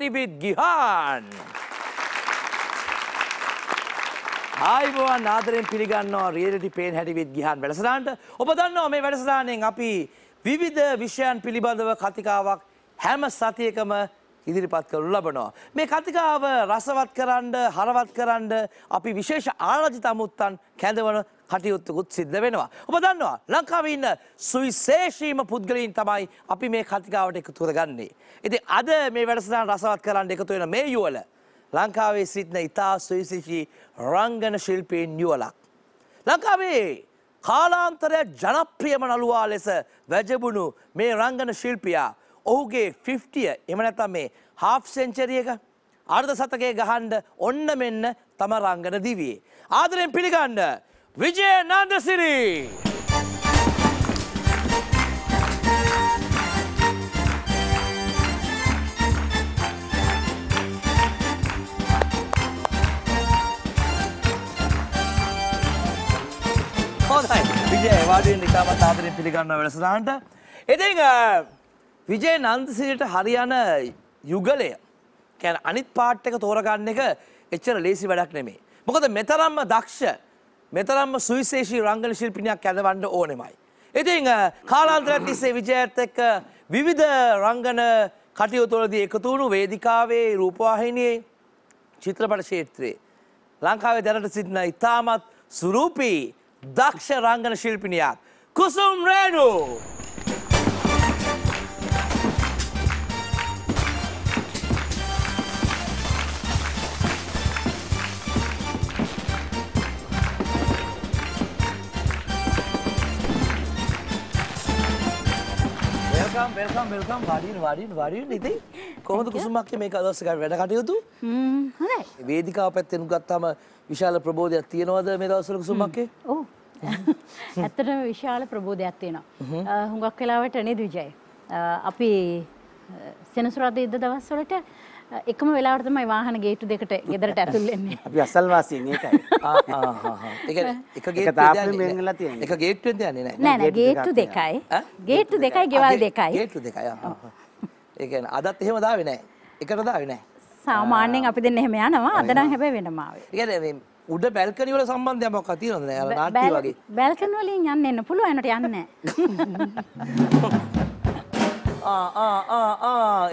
Welcome, Reality Pen Hattie with Gihan. ආයිබෝවන් ආදරෙන් පිළිගන්නවා reality pain හැටිවිත් Gihan වැඩසටාන්ට ඔබ දන්නවා මේ වැඩසටානෙන් අපි විවිධ විෂයන් පිළිබඳව කතිකාවක් හැම සතියකම ඉදිරිපත් කරනු ලබනවා. මේ කතිකාව රසවත් කරන්න හරවත් කරන්න අපි විශේෂ ආරජිත අමුත්තන් කැඳවන කටයුත්තකුත් සිද්ධ වෙනවා. ඔබ දන්නවා ලංකාවේ ඉන්න සුවිශේෂීම පුද්ගලයන් තමයි අපි මේ කතිකාවට එකතු කරගන්නේ. ඉතින් අද මේ වැඩසටහන රසවත් කරන්න එකතු වෙන මේ යුවල ලංකාවේ සිටින ඉතා සුවිශේෂී රංගන ශිල්පීන් යුවලක්. ලංකාවේ කාලාන්තරය ජනප්‍රියම නළුවා ලෙස වැජබුණු මේ රංගන ශිල්පියා ඔහුගේ 50ය එම නැත්නම් මේ හාෆ් සෙන්චරි එක අර්ධ සතකයේ ගහන්න ඔන්න මෙන්න තම රංගන දිවියේ. ආදරෙන් පිළිගන්න විජය නන්දසිරි. හොඳයි විජය වාඩියෙන් ඉතාමත් ආදරෙන් පිළිගන්න වැඩසටහනට. ඉතින් විජය නන්දසිරිට හරියන යුගලය කියන්නේ අනිත් පාට් එක තෝරගන්න එක එච්චර ලේසි වැඩක් නෙමෙයි. මොකද මෙතරම්ම දක්ෂ මෙතරම්ම සුවිශේෂී රංගන ශිල්පිනියක් ඇඳවන්න ඕනෙමයි. ඉතින් කාලාන්තරයක් තිස්සේ විජයත් එක්ක විවිධ රංගන කටයුතුවලදී එකතු වුණු වේදිකාවේ රූපවාහිනියේ චිත්‍රපට ක්ෂේත්‍රයේ. ලංකාවේ දැනට සිටින ඉතාමත් සුරූපී දක්ෂ රංගන ශිල්පිනියක්. කුසුම් රේනු වෙල්කම් වෙල්කම් වාඩින් වාඩින් වාඩින් ඉතින් කොහොමද කුසුමක් මේක දවස් එකක් වැඩ කටයුතු? හොඳයි. වේදිකාව පැත්තෙන් ගත්තාම විශාල ප්‍රබෝධයක් තියෙනවද මේ දවස්වල කුසුමක්කේ? ඕ. ඇත්තටම විශාල ප්‍රබෝධයක් තියෙනවා. හුඟක් වෙලාවට නේද විජයි? අපි සෙනසුරාදා ඉද දවස්වලට එකම වෙලාවට තමයි වාහන ගේට්ටු දෙකට ගෙදරට ඇතුල් වෙන්නේ අපි අසල්වාසීන් ඒකයි. ආ ආ ආ ආ. ඒ කියන්නේ එක එක ගේට්ටුවෙන් තාප්පෙන් යන්නේ නැහැ. නෑ නෑ ගේට්ටු දෙකයි? ගේට්ටු දෙකයි ගෙවල් දෙකයි ගේට්ටු දෙකයි. ඒ කියන්නේ අදත් එහෙම දාවේ නැහැ. එකට දාවේ නැහැ. සාමාන්‍යයෙන් අපි දෙන්න එහෙම යනවා අද නම් හැබැයි වෙනම ආවේ ඒ කියන්නේ මේ උඩ බැල්කනි වල සම්බන්ධයක් මොකක්ද තියෙනවද නෑ? අර නාට්‍ය වගේ. බැල්කන් වලින් යන්න එන්න පුළුවන් එනට යන්නේ නැහැ.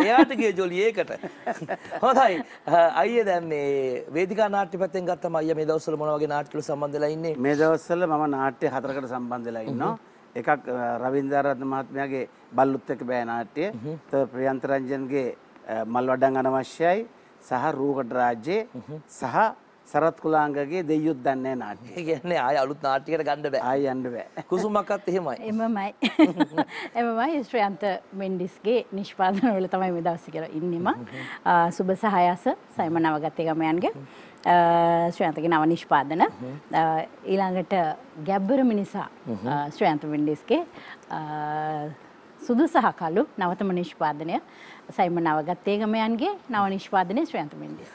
එයාට ගිය ජොලි ඒකට. හොඳයි. අයියේ දැන් මේ වේදිකා නාට්‍ය පැත්තෙන් ගත්තම අයියා මේ දවස්වල මොන වගේ නාට්‍ය වල සම්බන්ධ වෙලා ඉන්නේ? මේ දවස්වල මම නාට්‍ය හතරකට සම්බන්ධ වෙලා ඉන්නවා. එකක් රවින්දරත්න මහත්මයාගේ බල්ලුත් එක්ක බෑ නාට්‍ය. තව ප්‍රියන්ත රංජන්ගේ මල් වඩම් අනවශ්‍යයි සහ රූකඩ රාජ්‍යයේ සහ සරත් කුලාංගගේ දෙයියොත් දන්නේ නාට්‍ය. ඒ කියන්නේ ආය අලුත් නාට්‍යයකට ගන්න බෑ. ආයි යන්න බෑ. කුසුමක්කත් එහෙමයි. එමමයි එමමයි ශ්‍රයන්ත මෙන්ඩිස්ගේ නිෂ්පාදනවල තමයි මේ දවස කියලා ඉන්නෙම සුබ සහයස සයිම නවගත්තේ ගමයන්ගේ ශ්‍රයන්තගේ නව නිෂ්පාදන ඊළඟට ගැබ්බර මිනිසා ශ්‍රයන්ත මෙන්ඩිස්ගේ සුදු සහ කලු නවතම නිෂ්පාදනය සයිම නවගත්තේ ගමයන්ගේ නව නිෂ්පාදනය ශ්‍රයන්ත මෙන්ඩිස්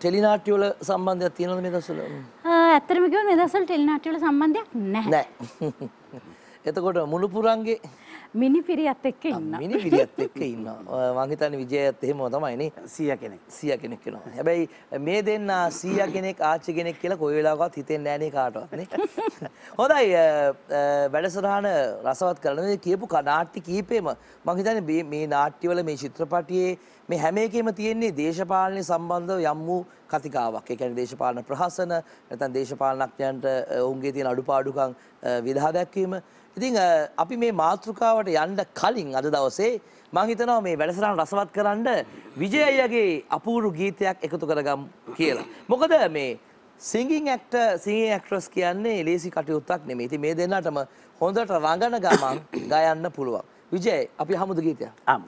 ටෙලිනාට්‍ය වල සම්බන්ධයක් තියෙනවද මේ දවස්වල? ඇත්තරම කිව්වොත් මේ දවස්වල ටෙලිනාට්‍ය වල සම්බන්ධයක් නැහැ. එතකොට මුණුපුරන්ගේ මිනිපිරියත් එක්ක ඉන්න මිනි පිරියත් එක්ක ඉන්නවා. මං හිතන්නේ විජයත් එහෙම තමයි නේ. සීය කෙනෙක්. සීයා කෙනෙක් වෙනවා. හැබැයි මේ දෙන්න සීයා කෙනෙක් ආච්චි කෙනෙක් කියලා කොයි වෙලාවකවත් හිතෙන්නේ නැහැ නේ කාටවත් නේ. හොඳයි වැඩසටහන රසවත් කරන මේ කියපු නාට්‍ය කීපෙම මං හිතන්නේ මේ- මේ නාට්‍යවල මේ චිත්‍රපටියේ මේ හැම එකෙම තියෙන්නේ දේශපාලනය සම්බන්ධව යම් වූ කතිකාවක්. ඒ කියන්නේ දේශපාලන ප්‍රහසන නැත්නම් දේශපාලනඥයන්ට ඔවුන්ගේ තියෙන අඩුපාඩුකම් විදහා දැක්වීම. ඉතින් අ, අපි මේ මාතෘකාවට යන්න කලින් අද දවසේ මං හිතනවා මේ වැඩසටහන රසවත් කරන්න විජය අයියාගේ අපූර්ව ගීතයක් එකතු කරගමු කියලා. මොකද මේ සිංගින් ඇක්ටර් සිංගින් ඇක්ට්‍රස් කියන්නේ ලේසි කටයුත්තක් නෙමෙයි. ඉතින් මේ දෙන්නටම හොඳට රඟන ගමන් ගයන්න පුළුවන්. විජය අපි හමුද ගීතයක්. ආම්.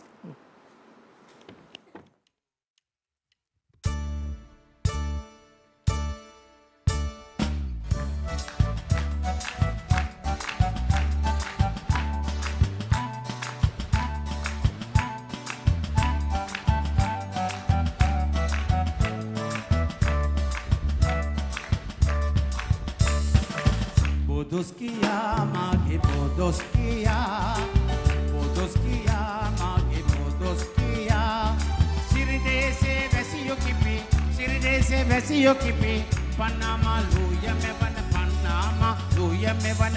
podoskia, magi podoskia, podoskia, magi podoskia. Sirde se vesiyo kipi, sirde se vesiyo kipi. Panama luya me van, Panama luya me van.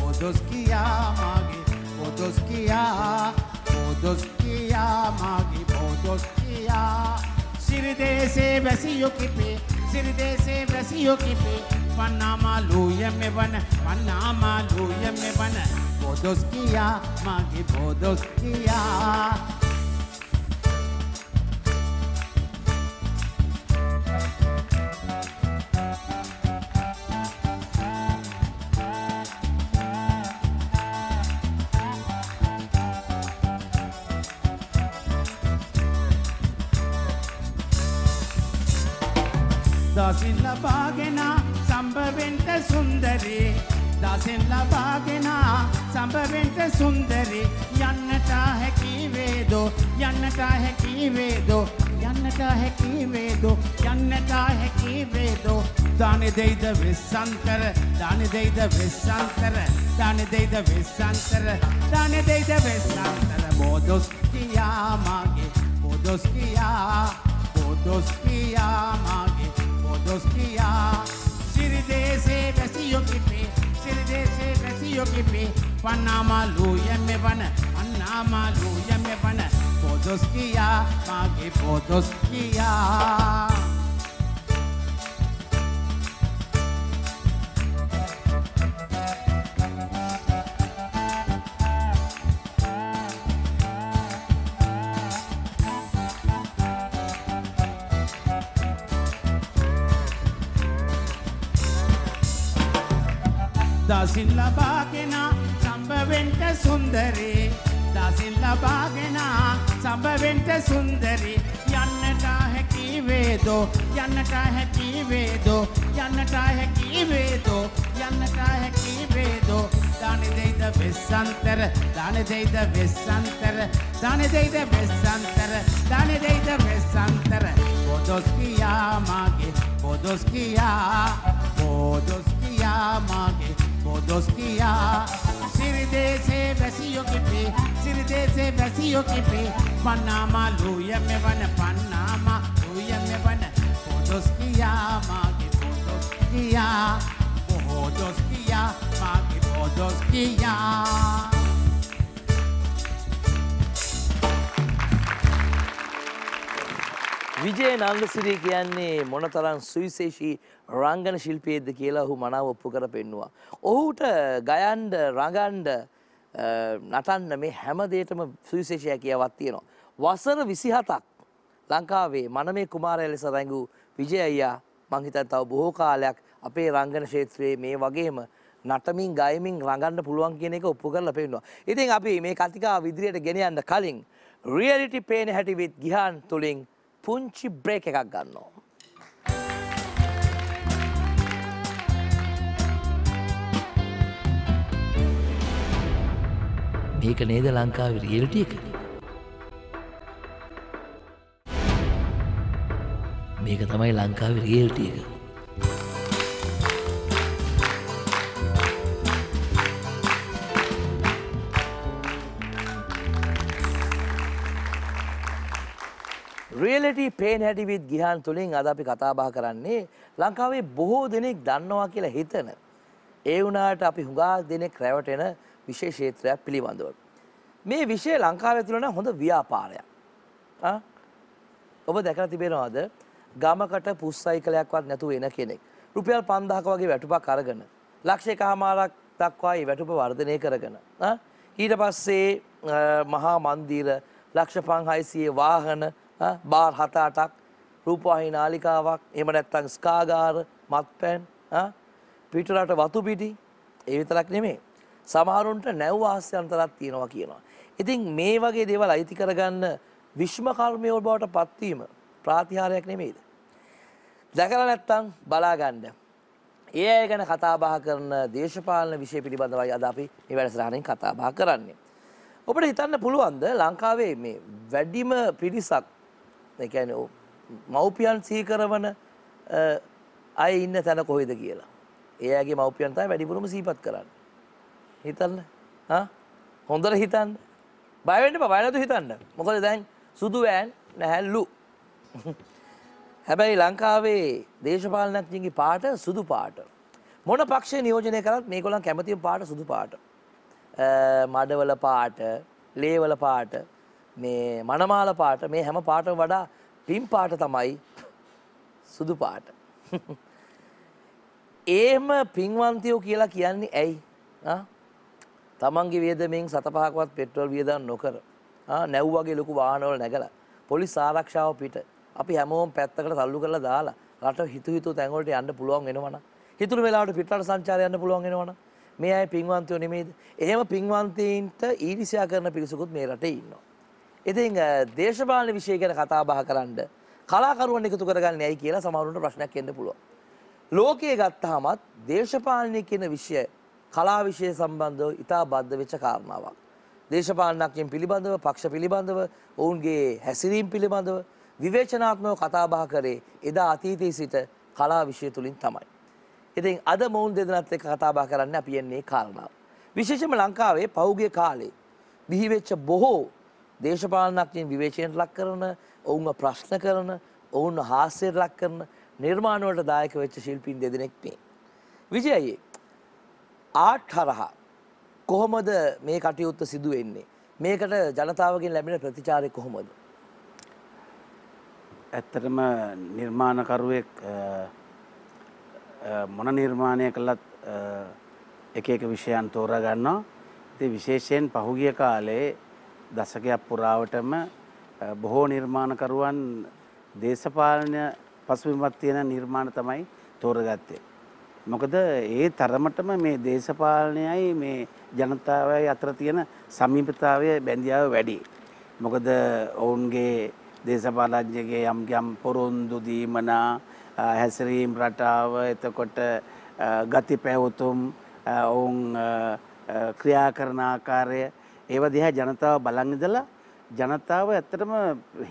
Podoskia, magi podoskia, podoskia, magi podoskia. Sirde se vesiyo kipi, sirde se vesiyo kipi. පන්නාමා ලූය මෙවන පොදොස් කියා සම්භවෙන්ට සුන්දරේ යන්නට හැකිවේදෝ යන්නට හැකිවේදෝ යන්නට හැකිවේදෝ යන්නට හැකිවේදෝ දානෙ දෙයිද වෙස්සන්තර දානෙ දෙයිද වෙස්සන්තර දානෙ දෙයිද වෙස්සන්තර දානෙ දෙයිද වෙස්සන්තර බෝදොස් කියා මාගේ බෝදොස් කියා බෝදොස් කියා මාගේ බෝදොස් කියා සිරිදේසේ වැසියෝ කිපේ සිරිදේසේ වැසියෝ කිපේ පන්නාමා ලූයමෙ වන අන්නාමා ලූයමෙ සම්භවෙන්ට සුන්දරේ යන්නට හැකිවේදෝ යන්නට හැකිවේදෝ යන්නට හැකිවේදෝ යන්නට හැකිවේදෝ දානෙ දෙයිද වෙස්සන්තර දානෙ දෙයිද වෙස්සන්තර දානෙ දෙයිද වෙස්සන්තර දානෙ දෙයිද වෙස්සන්තර බොදොස් කියා මාගේ බොදොස් කියා බොදොස් කියා මාගේ බොදොස් කියා සිරිදේසේ වැසියෝ කිපේ සිරිදේසේ වැසියෝ කිපේ පන්නාමා ලූය මෙවන පන්නාමා ලූය මෙවන බොදොස් කියා මාගේ බොදොස් කියා. බොදොස් කියා මාගේ බොදොස් කියා. විජය නන්දසිරී කියන්නේ මොනතරම් සුවිශේෂී රංගන ශිල්පියෙක්ද කියලා ඔහු මනාව ඔප්පු කර පෙන්නවා. ඔහුට ගයන්ඩ රඟන්ඩ නටන්න මේ හැම දේටම සුවිශේෂය කියවත් තියෙනවා. වසර විසිහතක් ලංකාවේ මනමේ කුමාරය ලෙස රැඟූ විජය අයියා මංහිතන් තව බොහෝ කාලයක් අපේ රංගන ක්ෂේත්‍රයේ මේ වගේම නටමින් ගයමින් රඟන්න පුළුවන් කියන එක ඔප්පු කරලා පෙන්නවා. ඉතින් අපි මේ කතිකා විදිරියට ගෙන යන්න කලින් රියලිටි පේන හැටි විත් ගිහාන් තුලින් පුංචි බ්‍රේක් එකක් ගන්නවා. මේක නේද ලංකාව රියලිටිය එක මේක තමයි ලංකාව රියල්ටිය එක රියලටි පේන හැටිවිත් ගිහන් තුළින් අද අපි කතාබා කරන්නේ ලංකාවේ බොහෝ දෙනෙක් දන්නවා කියලා හිතන. ඒ වුණාට අපි හුඟා දෙනෙක් රැවටෙන විශේෂේත්‍රයක් පිළිබඳව. මේ විෂය ලංකාව තුළන හොඳ ව්‍යාපාරයක්. ආ? ඔබ දැකලා තිබෙනවාද ගමකට පුස්සයිකලයක්වත් නැතුව එන කෙනෙක්. රුපියල් පන්දහක වගේ වැටුපක් අරගෙන. ලක්ෂයක හමාරක් දක්වා ඒ වැටුප වර්ධනය කරගෙන. ආ? ඊට පස්සේ මහා මන්දිර ලක්ෂ පංහයිසියේ වාහන බාර් හත අටක් රූපවාහි නාලිකාවක් එම නැත්තං ස්කාගාර මත්පැන් පිටරට වතු පිටි ඒ විතරක් නෙමේ. සමහරුන්ට නැව්වාස්‍යන්තරත් තියෙනවා කියනවා. ඉතින් මේ වගේ දේවල් අයිති කරගන්න විශ්මකර්මයෝ බවට පත්වීම ප්‍රාතිහාරයක් නෙමේද. දැකල නැත්තං බලාගණ්ඩ. ඒ අය ගැන කතාබා කරන දේශපාලන විෂය පිළිබඳවයි අද අපි මේ වැඩසටහනින් කතාබා කරන්නේ. ඔබට හිතන්න පුළුවන්ද ලංකාවේ මේ වැඩිම පිරිසක් එකැන මව්පියන් සීකරවන අය ඉන්න තැන කොහෙද කියලා. ඒගේ මව්පියන්තයි වැඩිපුරම සීපත් කරන්න. හිතන්න හොඳර හිතන්න බයවට බයනතු හිතන්න මොකද දැන් සුදු වෑන් නැහැල්ලු. හැබැයි ලංකාවේ දේශපාලනඥයන්ගේ පාට සුදු පාට. මොන පක්ෂය නියෝජනය කරත් මේගොල්ලන් කැමතිම පාට සුදු පාට. අ, මඩවල පාට, ලේවල පාට, මේ මනමාල පාට මේ හැම පාටම වඩා පින් පාට තමයි සුදු පාට. ඒම පින්වන්තයෝ කියලා කියන්නේ ඇයි? ආ? තමන්ගේ වියදමෙන් සත පහකවත් පෙට්‍රෝල් වියදම් නොකර ආ නැව් වගේ ලොකු වාහනවල නැගලා පොලිස් ආරක්ෂාව පිට අපි හැමෝම පැත්තකට තල්ලු කරලා දාලා රට හිතු හිතු තැන් වලට යන්න පුළුවන් වෙනවනම් හිතුණු වෙලාවට පිටරට සංචාරය යන්න පුළුවන් වෙනවනම් මේ අය පින්වන්තයෝ නෙමෙයිද? එහෙම පින්වන්තයින්ට ඊර්ෂ්‍යා කරන පිරිසකුත් මේ රටේ ඉන්නවා. ඉතින් අ, දේශපාලන විෂය ගැන කතා බහ කරන්න කලාකරුවන් එකතු කරගන්නේ ඇයි කියලා සමහරුන්ට ප්‍රශ්නයක් එන්න පුළුවන්. ලෝකයේ ගත්තාමත් දේශපාලනය කියන විෂය කලා විෂය සම්බන්ධව ඉතා බද්ධ වෙච්ච කාරණාවක්. දේශපාලනඥයන් පිළිබඳව පක්ෂ පිළිබඳව ඔවුන්ගේ හැසිරීම් පිළිබඳව විවේචනාත්මකව කතා බහ කරේ එදා අතීතයේ සිට කලා විෂය තුලින් තමයි. ඉතින් අද මොවුන් දෙදෙනත් එක්ක කතා බහ කරන්න අපි එන්නේ කාරණාව. විශේෂයෙන්ම ලංකාවේ පෞගේ කාලේ බිහි වෙච්ච බොහෝ දේශපාලනඥයින් විවේචනයට ලක් කරන, ඔවුන්ව ප්‍රශ්න කරන, ඔවුන්ව හාස්‍යයට ලක් කරන නිර්මාණ වලට දායක වෙච්ච ශිල්පීන් දෙදෙනෙක් මේ. විජයයේ ආට් හරහා කොහොමද මේ කටයුත්ත සිදු වෙන්නේ? මේකට ජනතාවගෙන් ලැබෙන ප්‍රතිචාරය කොහොමද? ඇත්තටම නිර්මාණකරුවෙක් අ, අ, මොන නිර්මාණය කළත් අ, එක එක විෂයන් තෝරා ගන්නවා. ඉතින් විශේෂයෙන් පහුගිය කාලේ දශකයක් පුරාවටම අ, බොහෝ නිර්මාණකරුවන් දේශපාලන පසුබිමක් තියෙන නිර්මාණ තමයි තෝරගත්තේ. මොකද ඒ තරමටම මේ දේශපාලනයයි මේ ජනතාවයි අතර තියෙන සමීපතාවය බැඳියාව වැඩි. මොකද ඔවුන්ගේ දේශපාලඥගේ යම් යම් පොරොන්දු දීමනා අ, හැසිරීම් රටාව එතකොට අ, ගති පැවතුම් අ, ඔවුන් අ, අ, ක්‍රියා කරන ආකාරය ඒව දිහා ජනතාව බලන් ඉඳලා ජනතාව ඇත්තටම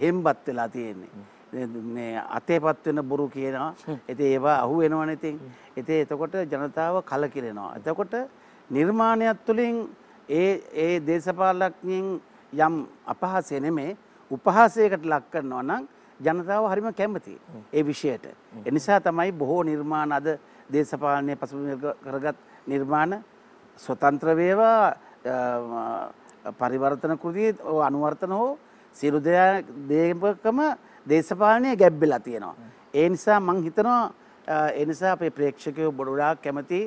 හෙම්බත් වෙලා තියෙන්නේ. අතේපත් වෙන බොරු කියනවා. ඉතින් ඒවා අහු වෙනවනේ ඉතින්. ඉතින් එතකොට ජනතාව කලකිරෙනවා. එතකොට නිර්මාණයක් තුළින් ඒ ඒ දේශපාලඥයින් යම් අපහාසය නෙමේ උපහාසයකට ලක් කරනවා නම් ජනතාව හරිම කැමති ඒ විෂයට. එනිසා තමයි බොහෝ නිර්මාණ අද දේශපාලනය පසුබිම කරගත් නිර්මාණ ස්වතන්ත්‍ර වේවා පරිවර්තන කෘතිය අනුවර්තන හෝ සියලු දෙයක් දේකම දේශපාලනය ගැබ්බෙලා තියෙනවා. ඒ නිසා මං හිතනවා අ, ඒ නිසා අපේ ප්‍රේක්ෂකයෝ බොඩුඩාක් කැමති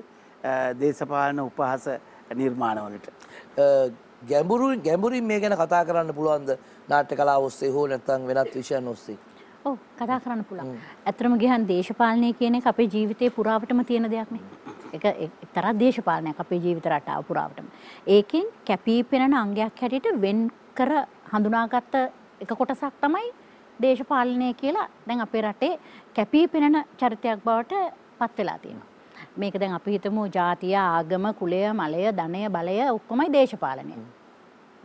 දේශපාලන උපහස නිර්මාණවලට. ගැඹුරු ගැඹුරින් මේ ගැන කතා කරන්න පුළුවන්ද නාට්‍ය කලාව ඔස්සේ හෝ නැත්නම් වෙනත් විෂයන් ඔස්සේ? ඔව් කතා කරන්න පුළුවන්. ඇත්තටම ගියන් දේශපාලනය කියන එක අපේ ජීවිතේ පුරාවටම තියෙන දෙයක් නේ. ඒක එක්තරා දේශපාලනයක් අපේ ජීවිත රටාව පුරාවටම. ඒකෙන් කැපී පෙනෙන අංගයක් හැටියට වෙන් කර හඳුනාගත්ත එක කොටසක් තමයි දේශපාලනය කියලා දැන් අපේ රටේ කැපී පෙනෙන චරිතයක් බවට පත් වෙලා තියෙනවා. මේක දැන් අපි හිතමු ජාතිය ආගම කුලය මලය ධනය බලය ඔක්කොමයි දේශපාලනය.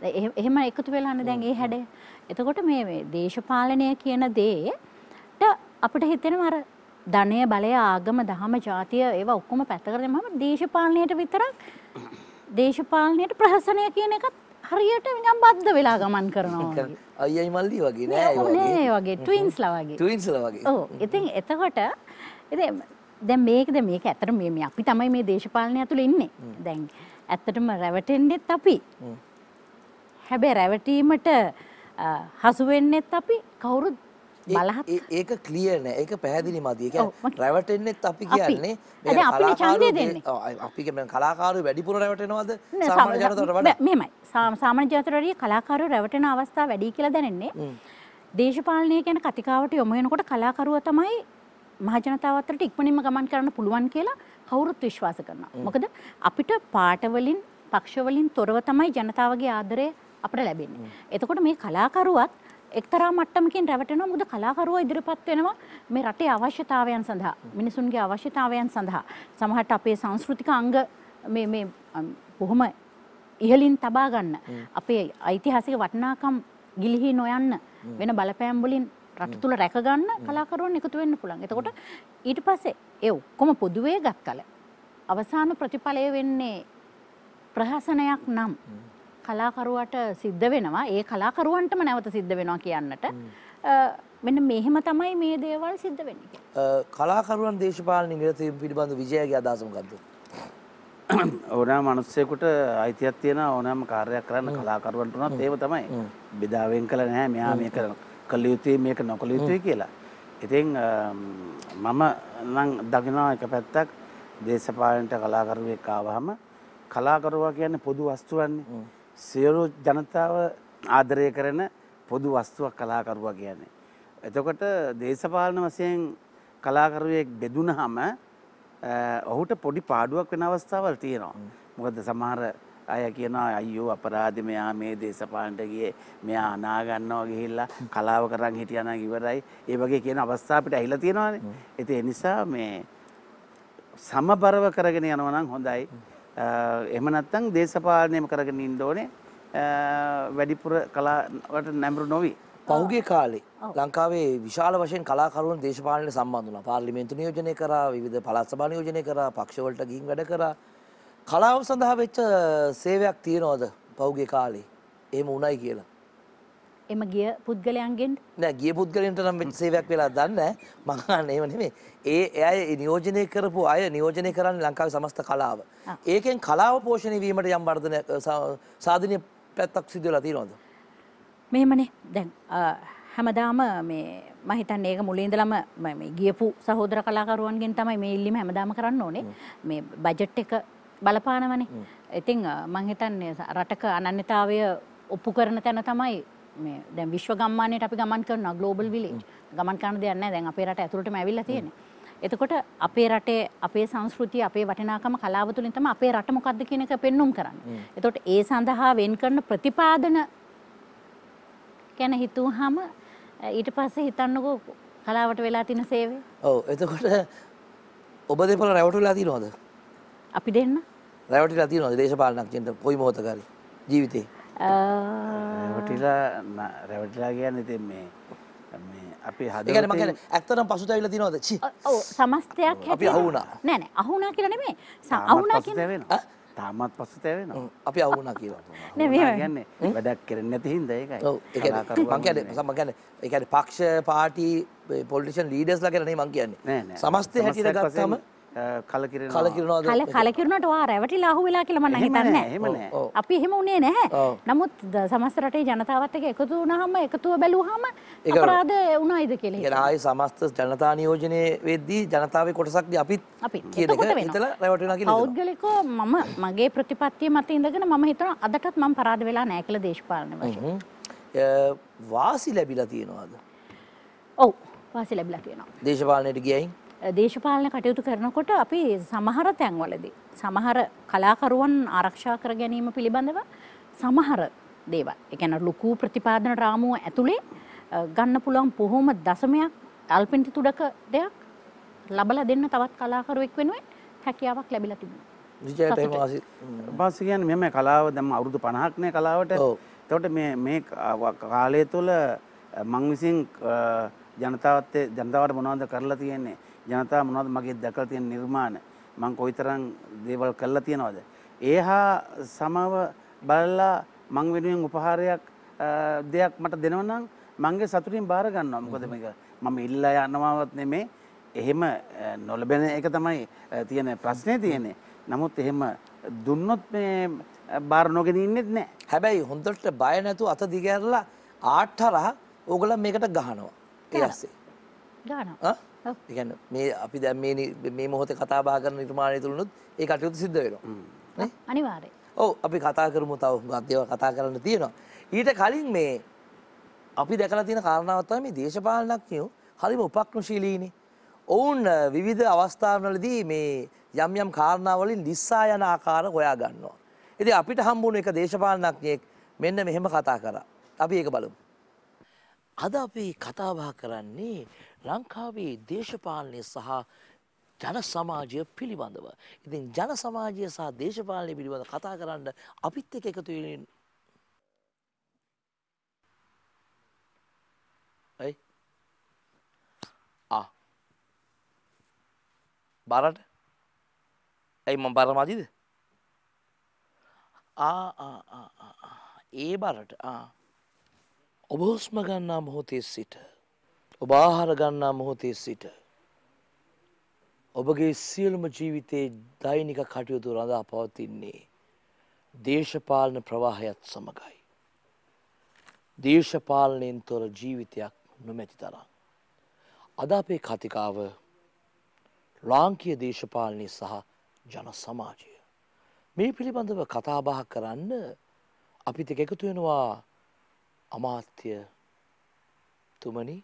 එහෙ- එහෙම එකතු වෙලානේ දැන් ඒ හැඩය. එතකොට මේ මේ දේශපාලනය කියන දේට අපිට හිතෙනවා අර ධනය බලය ආගම දහම ජාතිය ඒවා ඔක්කොම පැත්තකට දැම්මම දේශපාලනයට විතරක් දේශපාලනයට ප්‍රහසනය කියන එකත් හරියට නිකන් බද්ධ වෙලා ගමන් කරනවා. අයියයි මල්ලි වගේ නෑ ඒ වගේ. නෑ වගේ ට්වින්ස්ලා වගේ. ට්වින්ස්ලා වගේ. ඔව් ඉතින් එතකොට ඉතින් දැන් මේකද මේක ඇත්තට මේ මේ අපි තමයි මේ දේශපාලනය ඇතුළේ ඉන්නේ. දැන් ඇත්තටම රැවටෙන්නෙත් අපි. හැබැයි රැවටීමට හසු වෙන්නෙත් අපි කවුරුත් බලහත් ඒක ක්ලියර් නෑ. ඒක පැහැදිලි මදි. ඒ කියන්නේ රැවටෙන්නෙත් අපි. කියන්නේ ඡන්දය කලාකාරයෝ අපි කියන්නේ කලාකාරයෝ වැඩිපුර රැවටෙනවද සාමාන්‍ය සාම- ජනතාවට වඩා? මෙහෙමයි සාම- සාමාන්‍ය ජනතාවට වැඩිය කලාකාරයෝ රැවටෙන අවස්ථා වැඩි කියලා දැනෙන්නේ දේශපාලනය ගැන කතිකාවට යොමු වෙනකොට කලාකරුවා තමයි මහජනතාව අතරට ඉක්මනින්ම ගමන් කරන්න පුළුවන් කියලා කවුරුත් විශ්වාස කරනවා. මොකද අපිට පාටවලින් පක්ෂවලින් තොරව තමයි ජනතාවගේ ආදරය අපිට ලැබෙන්නේ. එතකොට මේ කලාකරුවත් එක්තරා මට්ටමකින් රැවටෙනවා. මොකද කලාකරුවා ඉදිරිපත් වෙනවා මේ රටේ අවශ්‍යතාවයන් සඳහා මිනිසුන්ගේ අවශ්‍යතාවයන් සඳහා. සමහරට අපේ සංස්කෘතික අංග මේ මේ බොහොම ඉහලින් තබා ගන්න. අපේ ඓතිහාසික වටිනාකම් ගිලිහි නොයන්න වෙන බලපෑම් වලින් රට තුල රැක ගන්න කලාකරුවන් එකතු වෙන්න පුළුවන්. එතකොට ඊට පස්සේ ඒ ඔක්කොම පොදුවේ ගත්තල අවසාන ප්‍රතිඵලය වෙන්නේ ප්‍රහසනයක් නම් කලාකරුවට සිද්ධ වෙනවා. ඒ කලාකරුවන්ටම නැවත සිද්ධ වෙනවා කියන්නට. මෙන්න මෙහෙම තමයි මේ දේවල් සිද්ධ වෙන්න. කලාකරුවන් දේශපාලන නිරතවීම පිළිබඳ විජයගේ අදහසමකක්ද. ඕනෑ මනුස්සයකුට අයිතියක් තියෙන ඕනෑම කාර්යයක් කරන්න කලාකරුවන්ට වුණත් ඒව තමයි. බෙදාවෙන් කළ නැහැ මෙයා මේක කළ යුතුයි මේක නොකළ යුතුයි කියලා. ඉතින් මම නම් දකිනවා එක පැත්තක්. දේශපාලනට කලාකරුවෙක් ආවහම කලාකරුවා කියන්නේ පොදු වස්තුවන්නේ. සියලු ජනතාව ආදරය කරන පොදු වස්තුවක් කලාකරුවා කියන්නේ. එතකොට දේශපාලන වශයෙන් කලාකරුවෙක් බෙදුනහම ඔහුට පොඩි පාඩුවක් වෙන අවස්ථාවල් තියෙනවා. මොකද සමහර අය කියනවා අයියෝ අපරාධ මෙයා මේ දේශපාලනට ගියේ මෙයා අනාගන්නවා ගිහිල්ලා කලාව කරන් හිටියනම් ඉවරයි. ඒ වගේ කියන අවස්ථා අපිට ඇහිලා තියෙනවානේ. ඉතින් ඒ නිසා මේ සමබරව කරගෙන යනවා නම් හොඳයි. එහෙම නැත්නම් දේශපාලනයම කරගෙන ඉන්න ඕනේ. වැඩිපුර කලාවට නැඹුරු නොවි. පහුගේ කාලේ ලංකාවේ විශාල වශයෙන් කලාකරුවන් දේශපාලනයට සම්බන්ධ වුණා. පාර්ලිමේන්තු නියෝජනය කරා, විවිධ පළාත් සභා නියෝජනය කරා, පක්ෂවලට ගිහින් වැඩ කරා. කලාව සඳහා වෙච්ච සේවයක් තියනවද පහුගේ කාලේ? එහෙම උණයි කියලා. එම ගිය පුද්ගලයන්ගෙන්? නෑ ගිය පුද්ගලයන්ට නම් සේවයක් වෙලා දන්නේ මං අහන්නේ එහෙම නෙමෙයි. ඒ එය නියෝජනය කරපු අය නියෝජනය කරන්නේ ලංකාවේ සමස්ත කලාව. ඒකෙන් කලාව පෝෂණය වීමට යම් වර්ධනයක් සාධනීය පැත්තක් සිදු වෙලා තියෙනවද? මෙහෙමනේ. දැන් හැමදාම මේ මහිතන් ඒක මුලින්දලම ගියපු සහෝදර කලාකරුවන්ගෙන් තමයි මේ ඉල්ලිම හැමදාම කරන්න ඕනේ. මේ බජට් එක බලපානවනේ. ඉතිං මංහිතන්නේ රටක අනන්‍යතාවය ඔප්පු කරන තැන තමයි දැන් විශ්ව ගම්මානයට අපි ගමන් කරන ගලෝබල් විලේජ් ගමන් කරන දෙයක් නැහැ. දැන් අපේ රට ඇතුළටම ඇවිල්ලා තියෙන්නේ. එතකොට අපේ රටේ අපේ සංස්කෘතිය අපේ වටිනාකම කලාව තුළින් තමයි අපේ රට මොකද්ද කියන එක පෙන්눔 කරන්නේ. එතකොට ඒ සඳහා වෙන් කරන ප්‍රතිපාදන ගැන හිතුවහම ඊට පස්සේ හිතන්නකෝ කලාවට වෙලා තින සේවය. ඔව. එතකොට ඔබ දෙපල රැවටුලා තිනවද අපි දෙන්න. රැවටිලා තියනවද? දේශපාලනක්ෂන්ට පොයි මෝතකරි ජීවිතේ රැවටිලා රැවටිලා කියන්න ඉතින් මේ අපි හදගන මගන ඇක්තරම් පසුතැවිල තිනවද චි ඔව් සමස්තයක් අපි අහුුණා. නෑන අහුනා කියලා නෙමේ අහුනා වෙන තාමත් පසු තැවෙන අපි අවුනා කියලා. ගන්නේ වැඩක් කරන්න නැති හින්ද ඒකයි. මංකන සම ගැන එකන පක්ෂ පාටි පොලිෂන් ලීඩස් ලකරනේ මං කියන්නේ. සමස්තය හැටිට ගත්තම කලකිර කලකිරනවාද? කල කලකිරුණට වා රැවටි ලාහු වෙලා කියලා මන්න හිතන්න. අපි එහෙම උනේ නැහැ. නමුත් සමස්ත රටේ ජනතාවත් එක එකතු වුණාම එකතුව බැලුවාම අපරාධ වුණායිද කියලා හිතනවා. ආයේ සමස්ත ජනතා නියෝජනයේ වෙද්දී ජනතාවේ කොටසක්දී අපිත් අපි කියන එක හිතලා රැවටෙනවා කියලා පෞද්ගලිකව මම මගේ ප්‍රතිපත්තිය මත ඉඳගෙන මම හිතනවා අදටත් මම පරාද වෙලා නැහැ කියලා දේශපාලන වශයෙන්. වාසි ලැබිලා තියෙනවද? ඔව් වාසි ලැබිලා තියෙනවා. දේශපාලනයට ගියයින් දේශපාලන කටයුතු කරනකොට අපි සමහර තැන්වලදී සමහර කලාකරුවන් ආරක්ෂා කර ගැනීම පිළිබඳව සමහර දේවල්. එකන ලොකු ප්‍රතිපාදන රාමුව ඇතුළේ ගන්න පුළුවන් පොහොම දසමයක් අල්පින්ටි තුඩක දෙයක් ලබල දෙන්න තවත් කලාකරුවෙක් වෙනුවෙන් හැකියාවක් ලැබිල තිබුණ. පාසි කියන්න මෙම කලාව දැම අවුරුදු පණහක්නය කලාවට. තොට මේ කාලය තුළ මං විසින් ජනතාවත්තේ ජනතාවට මොනවද කරලා තියෙන්නේ ජනතාව මොනවද මගේ දැකලා තියෙන නිර්මාණ? මං කොයිතරම් දේවල් කරලා තියනවද? ඒහා සමව බලලා මං වෙනුවෙන් උපහාරයක් දෙයක් මට දෙනවනම් මංගේ සතුටින් බාර ගන්නවා. මොකද මේක මම ඉල්ලා යනවාවත් නෙමේ. එහෙම නොලබෙන එක තමයි තියෙන ප්‍රශ්නය තියෙන්නේ. නමුත් එහෙම දුන්නොත් මේ බාර නොගෙන ඉන්නෙත් නෑ. හැබැයි හොඳට බය නැතුව අත දිගැරලා ආට්ටරහ ඕගොල්ලෝ මේකට ගහනවා. ඒ ඇස්සේ. ගහනවා ඉගැන්න මේ අපි දැ මේ මොහොත කතා බා කරන නිර්මාණය තුළනුත් ඒ කටයුතු සිද්ධ වෙනවා. අනිවාරය ඔව අපි කතා කරමු තව ගත්යව කතා කරන්න තියෙනවා. ඊට කලින් මේ අපි දැකලා තියෙන කාරණාවත්තම මේ දේශපාලනක්යෝ හරිම උපක්නශීලීනි ඔවුන් විවිධ අවස්ථාවනලදී මේ යම් යම් කාරණාවලින් ලිස්සා යන ආකාර හොයා ගන්නවා. ඉති අපිට හම්බුණ එක දේශපාලනක්යෙක් මෙන්න මෙහෙම කතා කර. අපි ඒක බලමු. අද අපි කතාබා කරන්නේ ලංකාවේ දේශපාලනය සහ ජන සමාජය පිළිබඳව. ඉතින් ජන සමාජය සහ දේශපාලනය පිළිබඳ කතා කරන්න අපිත් එක එකතු වෙන ඇයි? ආ. බරට? ඇයි මම බර මදිද? ඒ බරට ඔබ හුස්ම ගන්නා මොහොතේ සිට ඔබ ආහාර ගන්නා මොහොතේ සිට ඔබගේ සියලුම ජීවිතයේ දෛනික කටයුතු රඳා පවතින්නේ දේශපාලන ප්‍රවාහයත් සමගයි. දේශපාලනයෙන් තොර ජීවිතයක් නොමැති තරම්. අද අපේ කතිකාව ලාංකීය දේශපාලනය සහ ජන සමාජය. මේ පිළිබඳව කතාබහ කරන්න අපිත එකතු වෙනවා අමාත්‍ය තුමනි